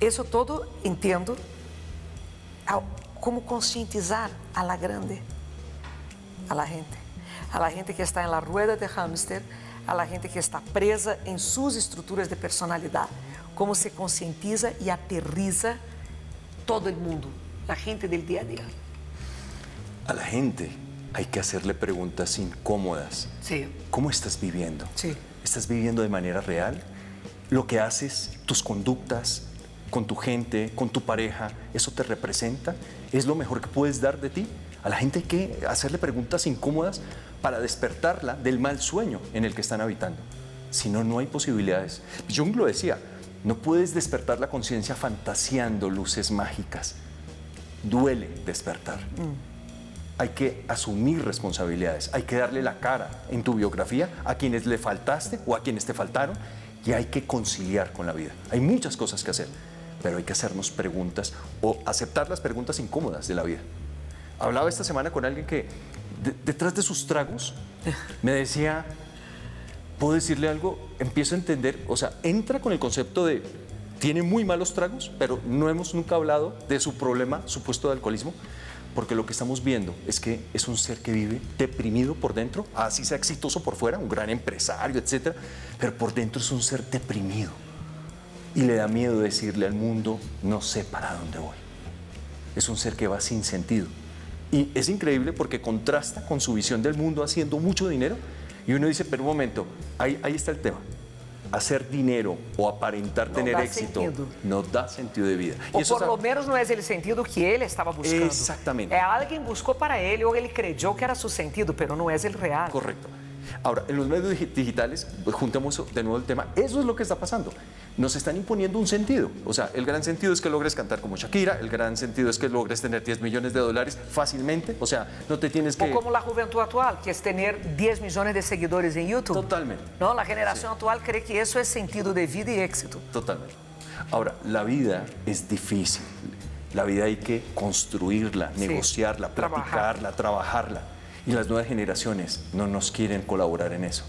isso todo entendo ao- como conscientizar a la grande a la gente, a la gente que está en la rueda de hámster, a la gente que está presa en sus estructuras de personalidad, cómo se concientiza y aterriza todo el mundo, la gente del día a día. A la gente hay que hacerle preguntas incómodas. Sí. ¿Cómo estás viviendo? Sí. ¿Estás viviendo de manera real? Lo que haces, tus conductas con tu gente, con tu pareja, ¿eso te representa? ¿Es lo mejor que puedes dar de ti? A la gente hay que hacerle preguntas incómodas para despertarla del mal sueño en el que están habitando. Si no, no hay posibilidades. Jung lo decía, no puedes despertar la conciencia fantaseando luces mágicas. Duele despertar. Hay que asumir responsabilidades, hay que darle la cara en tu biografía a quienes le faltaste o a quienes te faltaron y hay que conciliar con la vida. Hay muchas cosas que hacer, pero hay que hacernos preguntas o aceptar las preguntas incómodas de la vida. Hablaba esta semana con alguien que de- detrás de sus tragos me decía, ¿puedo decirle algo? Empiezo a entender, o sea, entra con el concepto de, tiene muy malos tragos, pero no hemos nunca hablado de su problema supuesto de alcoholismo, porque lo que estamos viendo es que es un ser que vive deprimido por dentro, así sea exitoso por fuera, un gran empresario, etcétera, pero por dentro es un ser deprimido. Y le da miedo decirle al mundo, no sé para dónde voy. Es un ser que va sin sentido. Y es increíble porque contrasta con su visión del mundo haciendo mucho dinero. Y uno dice, pero un momento, ahí, ahí está el tema. Hacer dinero o aparentar No tener éxito sentido. no da sentido de vida. Ou eso por es lo menos não é ele sentido que ele estava buscando. Exatamente. É alguém buscou para ele ou ele creyó que era seu sentido, pero não é ele real. Correcto. Ahora, en los medios digitales, pues, juntemos de nuevo el tema, eso es lo que está pasando. Nos están imponiendo un sentido. O sea, el gran sentido es que logres cantar como Shakira, el gran sentido es que logres tener 10 millones de dólares fácilmente. O sea, no te tienes que... O como la juventud actual, que es tener 10 millones de seguidores en YouTube. Totalmente. No, la generación actual cree que eso es sentido de vida y éxito. Totalmente. Ahora, la vida es difícil. La vida hay que construirla, negociarla, platicarla, trabajarla. Y las nuevas generaciones no nos quieren colaborar en eso.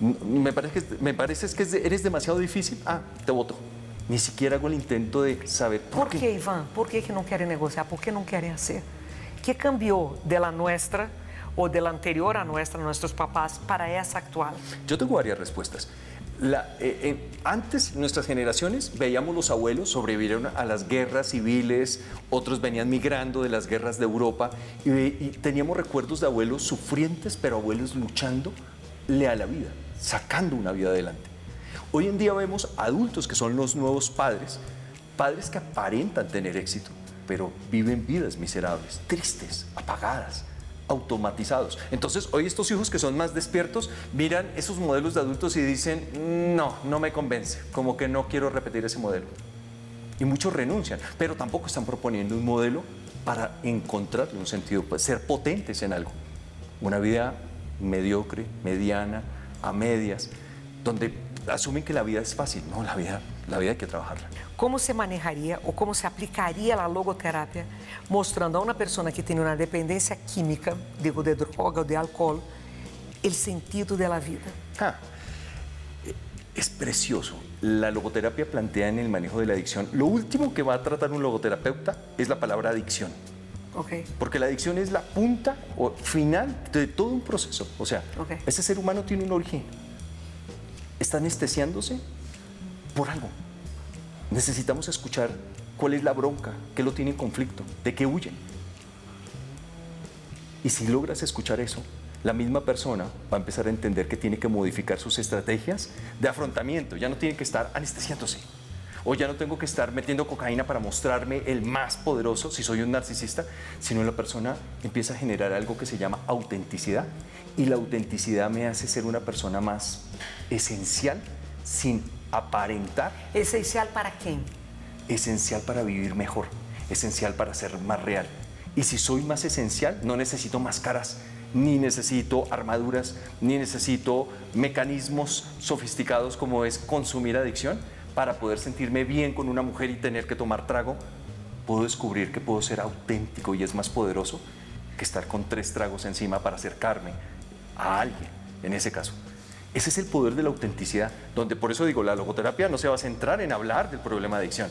Me parece que, me parece que eres demasiado difícil. Ah, te voto. Ni siquiera hago el intento de saber por, qué. Iván? ¿Por qué que no quieren negociar? ¿Por qué no quieren hacer? ¿Qué cambió de la nuestra o de la anterior a nuestra, nuestros papás, para esa actual? Yo tengo varias respuestas. La, eh, antes, nuestras generaciones, veíamos los abuelos sobrevivieron a las guerras civiles, otros venían migrando de las guerras de Europa y, y teníamos recuerdos de abuelos sufrientes, pero abuelos luchándole a la vida, sacando una vida adelante. Hoy en día vemos adultos que son los nuevos padres, padres que aparentan tener éxito, pero viven vidas miserables, tristes, apagadas automatizados. Entonces, hoy estos hijos que son más despiertos miran esos modelos de adultos y dicen, no, no me convence, como que no quiero repetir ese modelo. Y muchos renuncian, pero tampoco están proponiendo un modelo para encontrarle un sentido, pues, ser potentes en algo. Una vida mediocre, mediana, a medias, donde asumen que la vida es fácil. No, la vida, la vida hay que trabajarla. ¿Cómo se manejaría o cómo se aplicaría la logoterapia mostrando a una persona que tiene una dependencia química, digo, de droga o de alcohol, el sentido de la vida? Ah, es precioso. La logoterapia plantea en el manejo de la adicción. Lo último que va a tratar un logoterapeuta es la palabra adicción. Okay. Porque la adicción es la punta o final de todo un proceso. O sea, ese ser humano tiene un origen está anestesiándose por algo. Necesitamos escuchar cuál es la bronca, qué lo tiene en conflicto, de qué huye. Y si logras escuchar eso, la misma persona va a empezar a entender que tiene que modificar sus estrategias de afrontamiento. Ya no tiene que estar anestesiándose. O ya no tengo que estar metiendo cocaína para mostrarme el más poderoso si soy un narcisista, sino la persona empieza a generar algo que se llama autenticidad. Y la autenticidad me hace ser una persona más esencial sin aparentar. ¿Esencial para quién? Esencial para vivir mejor, esencial para ser más real. Y si soy más esencial, no necesito máscaras, ni necesito armaduras, ni necesito mecanismos sofisticados como es consumir adicción para poder sentirme bien con una mujer y tener que tomar trago. Puedo descubrir que puedo ser auténtico y es más poderoso que estar con tres tragos encima para acercarme a alguien, en ese caso. Ese es el poder de la autenticidad, donde por eso digo, la logoterapia no se va a centrar en hablar del problema de adicción,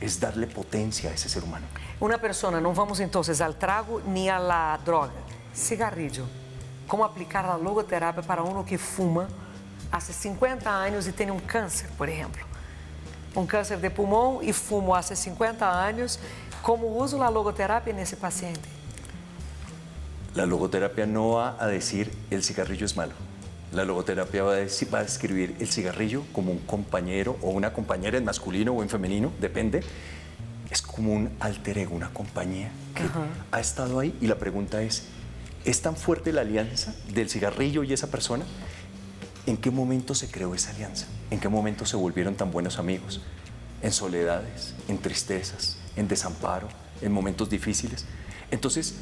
es darle potencia a ese ser humano. Una persona, no vamos entonces al trago ni a la droga, cigarrillo. ¿Cómo aplicar la logoterapia para uno que fuma hace 50 años y tiene un cáncer, por ejemplo? Un cáncer de pulmón y fumo hace 50 años. ¿Cómo uso la logoterapia en ese paciente? La logoterapia no va a decir el cigarrillo es malo. La logoterapia va a, describir el cigarrillo como un compañero o una compañera en masculino o en femenino, depende. Es como un alter ego, una compañía que ha estado ahí y la pregunta es, ¿es tan fuerte la alianza del cigarrillo y esa persona? ¿En qué momento se creó esa alianza? ¿En qué momento se volvieron tan buenos amigos? ¿En soledades, en tristezas, en desamparo, en momentos difíciles? Entonces,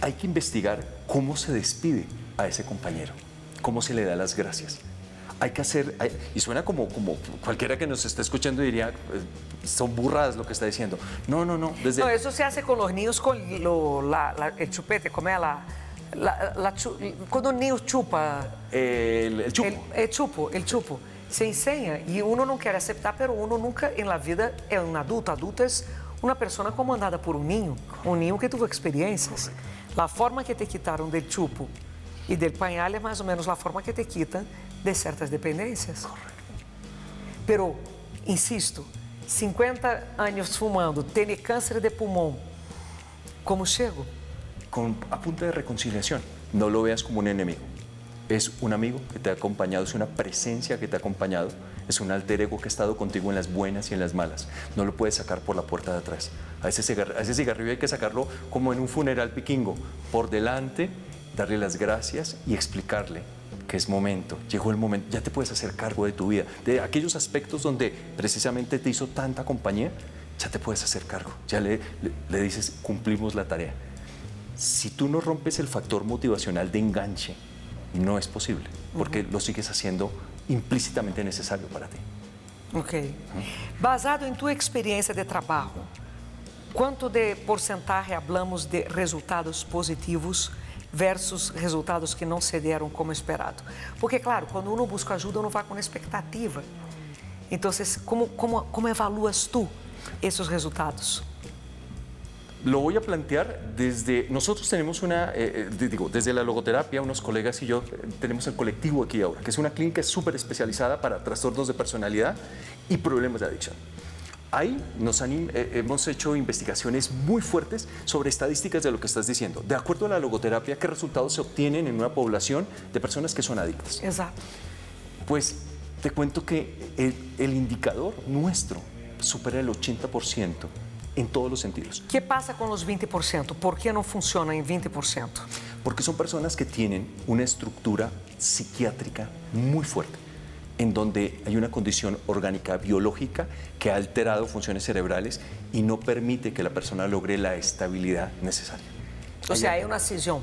hay que investigar cómo se despide a ese compañero cómo se le da las gracias. Hay que hacer, y suena como, como cualquiera que nos esté escuchando diría, eh, son burradas lo que está diciendo. No, no, no. Desde... No, eso se hace con los niños con el chupete, como es la, cuando un niño chupa. El, el chupo. El, chupo, el chupo. Se enseña y uno no quiere aceptar, pero uno nunca en la vida es un adulto. Adulto es una persona comandada por un niño, un niño que tuvo experiencias. La forma que te quitaron del chupo e del pañal é mais ou menos a forma que te quita de certas dependências. Correto. Pero, insisto, 50 anos fumando, ter câncer de pulmão, como chego? A punta de reconciliação. Não lo veas como um inimigo. Es un amigo que te ha acompañado, es una presencia que te ha acompañado, es un alter ego que ha estado contigo en las buenas y en las malas. No lo puedes sacar por la puerta de atrás. A ese, cigarrillo hay que sacarlo como en un funeral piquingo, por delante darle las gracias y explicarle que es momento, llegó el momento, ya te puedes hacer cargo de tu vida, de aquellos aspectos donde precisamente te hizo tanta compañía, ya te puedes hacer cargo, ya le, dices, cumplimos la tarea. Si tú no rompes el factor motivacional de enganche, no es posible, porque lo sigues haciendo implícitamente necesario para ti. Ok. Basado en tu experiencia de trabajo, ¿cuánto de porcentaje hablamos de resultados positivos versus resultados que não se deram como esperado. Porque, claro, quando uno busca ajuda, uno vai com expectativa. Então, como, como, como evaluas tu esses resultados? Lo voy a plantear desde, nosotros tenemos una, eh, eh digo, desde la logoterapia, unos colegas y yo eh, tenemos el colectivo aquí ahora, que es una clínica súper especializada para trastornos de personalidad y problemas de adicción. Ahí nos eh, hemos hecho investigaciones muy fuertes sobre estadísticas de lo que estás diciendo. De acuerdo a la logoterapia, ¿qué resultados se obtienen en una población de personas que son adictas? Exacto. Pues te cuento que el, indicador nuestro supera el 80% en todos los sentidos. ¿Qué pasa con los 20%? ¿Por qué no funciona en 20%? Porque son personas que tienen una estructura psiquiátrica muy fuerte en donde hay una condición orgánica biológica que ha alterado funciones cerebrales y no permite que la persona logre la estabilidad necesaria. O sea, hay una cisión.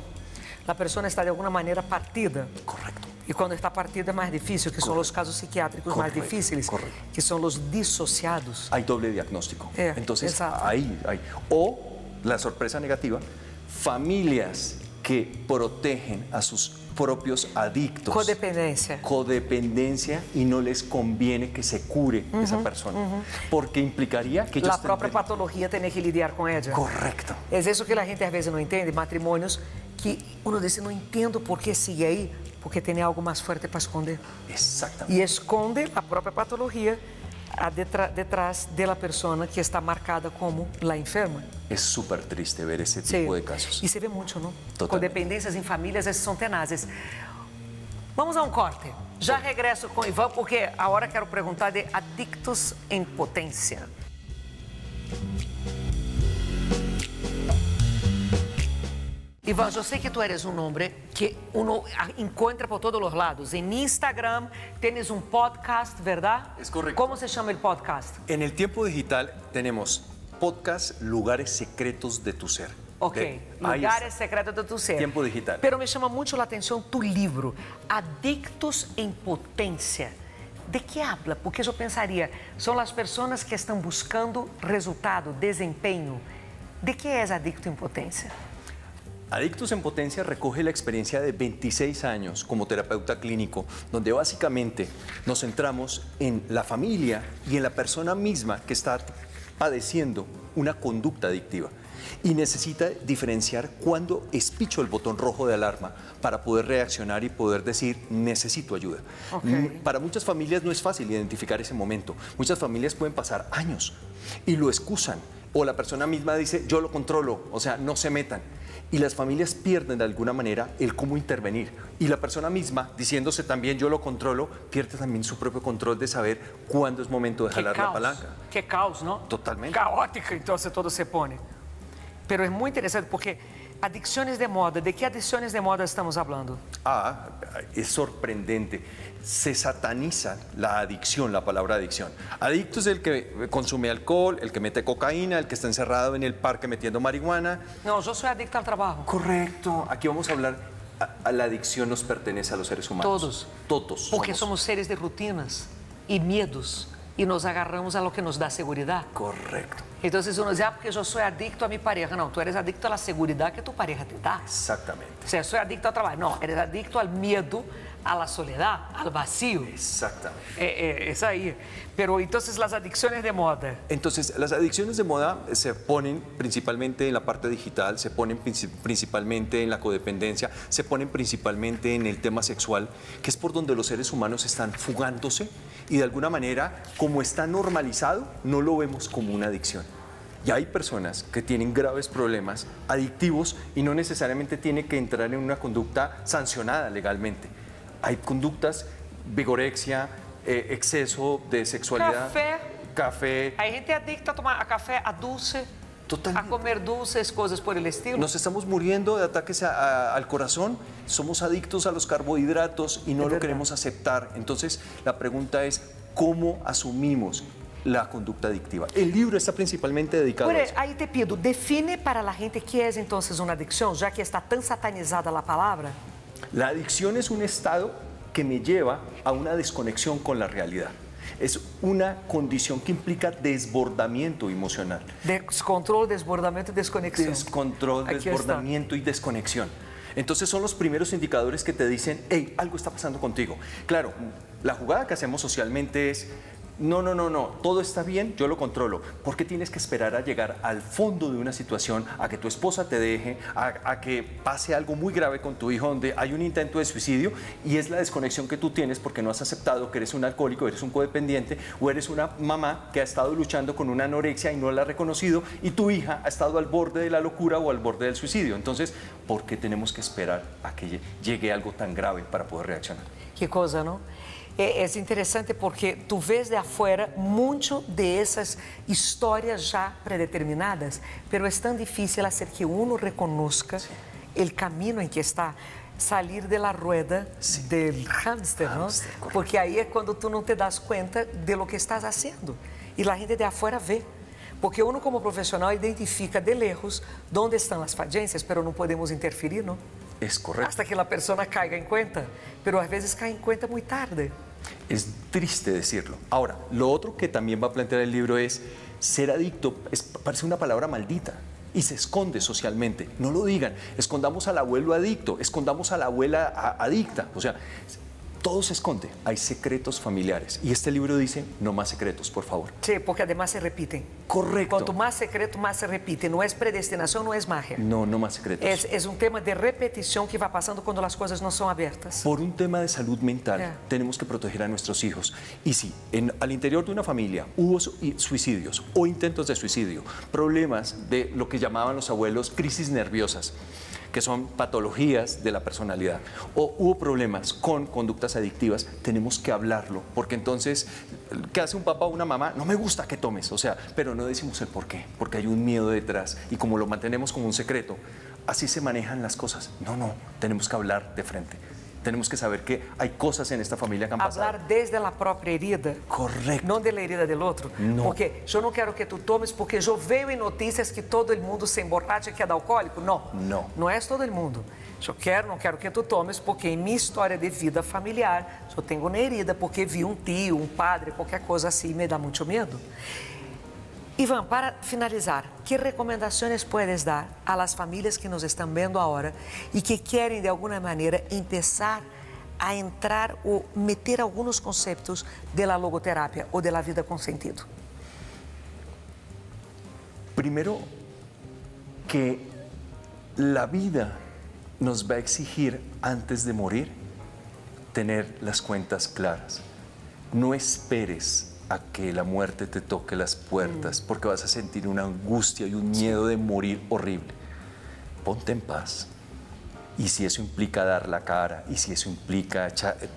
La persona está de alguna manera partida. Correcto. Y cuando está partida es más difícil, que son los casos psiquiátricos más difíciles, que son los disociados. Hay doble diagnóstico. Entonces, ahí hay. O, la sorpresa negativa, familias que protegen a sus propios adictos. Codependencia. Codependencia y no les conviene que se cure esa persona. Porque implicaría que ellos La propia patología tiene que lidiar con ella. Correcto. Es eso que la gente a veces no entiende, matrimonios que uno dice, no entiendo por qué sigue ahí, porque tiene algo más fuerte para esconder. Exactamente. Y esconde la propia patología detrás de la persona que está marcada como la enferma. Es súper triste ver ese tipo de casos. Y se ve mucho, ¿no? Codependencias en familias, esas son tenaces. Vamos a un corte. Já regresso com Ivan, porque ahora quero perguntar de adictos em potência. Iván, yo sé que tú eres un hombre que uno encuentra por todos los lados. En Instagram tienes un podcast, ¿verdad? Es correcto. ¿Cómo se llama el podcast? En el tiempo digital tenemos podcast Lugares Secretos de tu Ser. Ok, Lugares Secretos de tu Ser. Tiempo digital. Pero me llama mucho la atención tu libro, Adictos en Potencia. ¿De qué habla? Porque yo pensaría, son las personas que están buscando resultado, desempeño. ¿De qué es Adicto en Potencia? Adictos en Potencia recoge la experiencia de 26 años como terapeuta clínico, donde básicamente nos centramos en la familia y en la persona misma que está padeciendo una conducta adictiva y necesita diferenciar cuándo espicho el botón rojo de alarma para poder reaccionar y poder decir necesito ayuda. Para muchas familias no es fácil identificar ese momento. Muchas familias pueden pasar años y lo excusan o la persona misma dice yo lo controlo, o sea, no se metan y las familias pierden de alguna manera el cómo intervenir. Y la persona misma, diciéndose también yo lo controlo, pierde también su propio control de saber cuándo es momento de jalar la palanca. Qué caos, ¿no? Totalmente. Caótica, entonces todo se pone. Pero es muy interesante porque adicciones de moda, ¿de qué adicciones de moda estamos hablando? Ah, es sorprendente se sataniza la adicción, la palabra adicción. Adicto es el que consume alcohol, el que mete cocaína, el que está encerrado en el parque metiendo marihuana. No, yo soy adicto al trabajo. Correcto. Aquí vamos a hablar, a, la adicción nos pertenece a los seres humanos. Todos. Todos. Porque somos, seres de rutinas y miedos y nos agarramos a lo que nos da seguridad. Correcto. Entonces uno dice, ah, porque yo soy adicto a mi pareja. No, tú eres adicto a la seguridad que tu pareja te da. Exactamente. O sea, soy adicto al trabajo. No, eres adicto al miedo a la soledad, al vacío. Exactamente. Eh, eh, es ahí. Pero entonces las adicciones de moda. Entonces las adicciones de moda se ponen principalmente en la parte digital, se ponen principalmente en la codependencia, se ponen principalmente en el tema sexual, que es por donde los seres humanos están fugándose y de alguna manera, como está normalizado, no lo vemos como una adicción. Y hay personas que tienen graves problemas adictivos y no necesariamente tiene que entrar en una conducta sancionada legalmente hay conductas, vigorexia, eh, exceso de sexualidad. Café. Café. Hay gente adicta a tomar café, a dulce. a comer dulces, cosas por el estilo. Nos estamos muriendo de ataques al corazón, somos adictos a los carbohidratos y no lo queremos aceptar. Entonces, la pregunta es, ¿cómo asumimos la conducta adictiva. El libro está principalmente dedicado a eso. Ahí te pido, define para la gente qué es entonces una adicción, ya que está tan satanizada la palabra. La adicción es un estado que me lleva a una desconexión con la realidad. Es una condición que implica desbordamiento emocional. Descontrol, desbordamiento y desconexión. Descontrol, desbordamiento y desconexión. Entonces son los primeros indicadores que te dicen, hey, algo está pasando contigo. Claro, la jugada que hacemos socialmente es, no, no, no, no, todo está bien, yo lo controlo. ¿Por qué tienes que esperar a llegar al fondo de una situación, a que tu esposa te deje, a, que pase algo muy grave con tu hijo donde hay un intento de suicidio y es la desconexión que tú tienes porque no has aceptado que eres un alcohólico, eres un codependiente o eres una mamá que ha estado luchando con una anorexia y no la ha reconocido y tu hija ha estado al borde de la locura o al borde del suicidio? Entonces, ¿por qué tenemos que esperar a que llegue algo tan grave para poder reaccionar? Qué cosa, ¿no? É, é interessante porque tu vês de afuera muito dessas histórias já predeterminadas, pero é tão difícil hacer que uno reconozca sí. o caminho em que está sair de la rueda sí. del hámster, ¿no? Porque aí é quando tu não te das conta de lo que estás haciendo e a gente de afuera vê. Porque uno como profissional identifica de lejos onde estão as falências, pero não podemos interferir, não? Es correcto. Hasta que la persona caiga en cuenta, pero a veces cae en cuenta muy tarde. Es triste decirlo. Ahora, lo otro que también va a plantear el libro es, ser adicto es, parece una palabra maldita y se esconde socialmente. No lo digan, escondamos al abuelo adicto, escondamos a la abuela adicta. O sea, todo se esconde, hay secretos familiares. Y este libro dice, no más secretos, por favor. Sí, porque además se repiten. Correcto. Cuanto más secreto, más se repite. No es predestinación, no es magia. No, no más secretos. Es, es un tema de repetición que va pasando cuando las cosas no son abiertas. Por un tema de salud mental, yeah. tenemos que proteger a nuestros hijos. Y si en, al interior de una familia hubo suicidios o intentos de suicidio, problemas de lo que llamaban los abuelos crisis nerviosas, que son patologías de la personalidad, o hubo problemas con conductas adictivas, tenemos que hablarlo, porque entonces, ¿qué hace un papá o una mamá? No me gusta que tomes, o sea, pero no decimos el por qué, porque hay un miedo detrás, y como lo mantenemos como un secreto, así se manejan las cosas. No, no, tenemos que hablar de frente. Tenemos que saber que hay cosas en esta familia que han pasado. Hablar desde la propia herida. Correcto. No de la herida del otro. No. Porque yo no quiero que tú tomes porque yo veo en noticias que todo el mundo se emborracha y queda alcohólico. No. No. No es todo el mundo. Eu quero, não quero que tu tomes, porque em minha história de vida familiar, eu tenho uma herida, porque vi um tio, um padre, qualquer coisa assim, me dá muito medo. Iván, para finalizar, ¿qué recomendaciones puedes dar a las familias que nos están viendo ahora y que quieren de alguna manera empezar a entrar o meter algunos conceptos de la logoterapia o de la vida con sentido? Primero, que la vida nos va a exigir antes de morir tener las cuentas claras. No esperes a que la muerte te toque las puertas, mm. porque vas a sentir una angustia y un miedo de morir horrible. Ponte en paz. Y si eso implica dar la cara, y si eso implica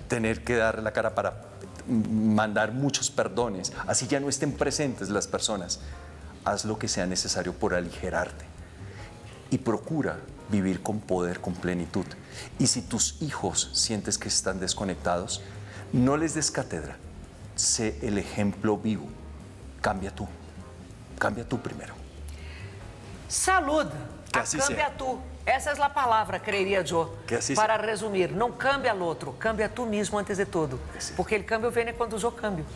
tener que dar la cara para mandar muchos perdones, así ya no estén presentes las personas, haz lo que sea necesario por aligerarte. Y procura vivir con poder, con plenitud. Y si tus hijos sientes que están desconectados, no les des cátedra sé el ejemplo vivo. Cambia tú. Cambia tú primero. Salud. Que assim cambia tú. Essa é a palavra, creeria eu. Assim para resumir, não cambia ao outro, cambia tu mesmo antes de tudo. Porque o câmbio vem quando eu cambio.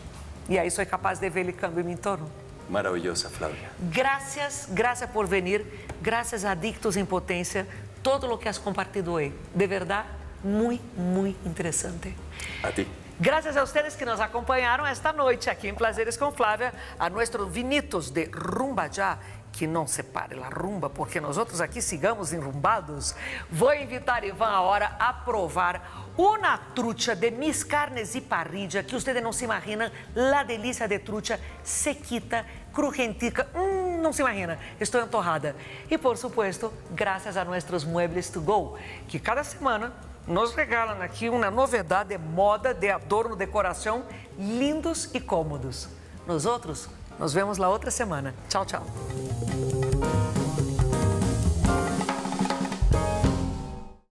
E aí sou capaz de ver o câmbio em meu entorno. Maravilhosa, Flávia. Graças, graças por vir. Graças a Adictos em Potência. Todo o que has compartido hoje. De verdade, muito, muito interessante. A ti. Gracias a ustedes que nos acompañaron esta noche aquí en Placeres con Flavia, a nuestros vinitos de Rumba Ya, que não se pare la rumba, porque nós outros aqui sigamos enrumbados. Vou invitar Ivan agora a provar uma trucha de mis carnes e parrilla, que vocês não se imaginam, la delícia de trucha sequita, crujentica, hum, não se imagina, estou entorrada. E por supuesto, graças a nossos muebles to go, que cada semana nos regalam aqui uma novidade de moda, de adorno, decoração, lindos e cômodos. Nós outros Nos vemos la otra semana. Chao, chao.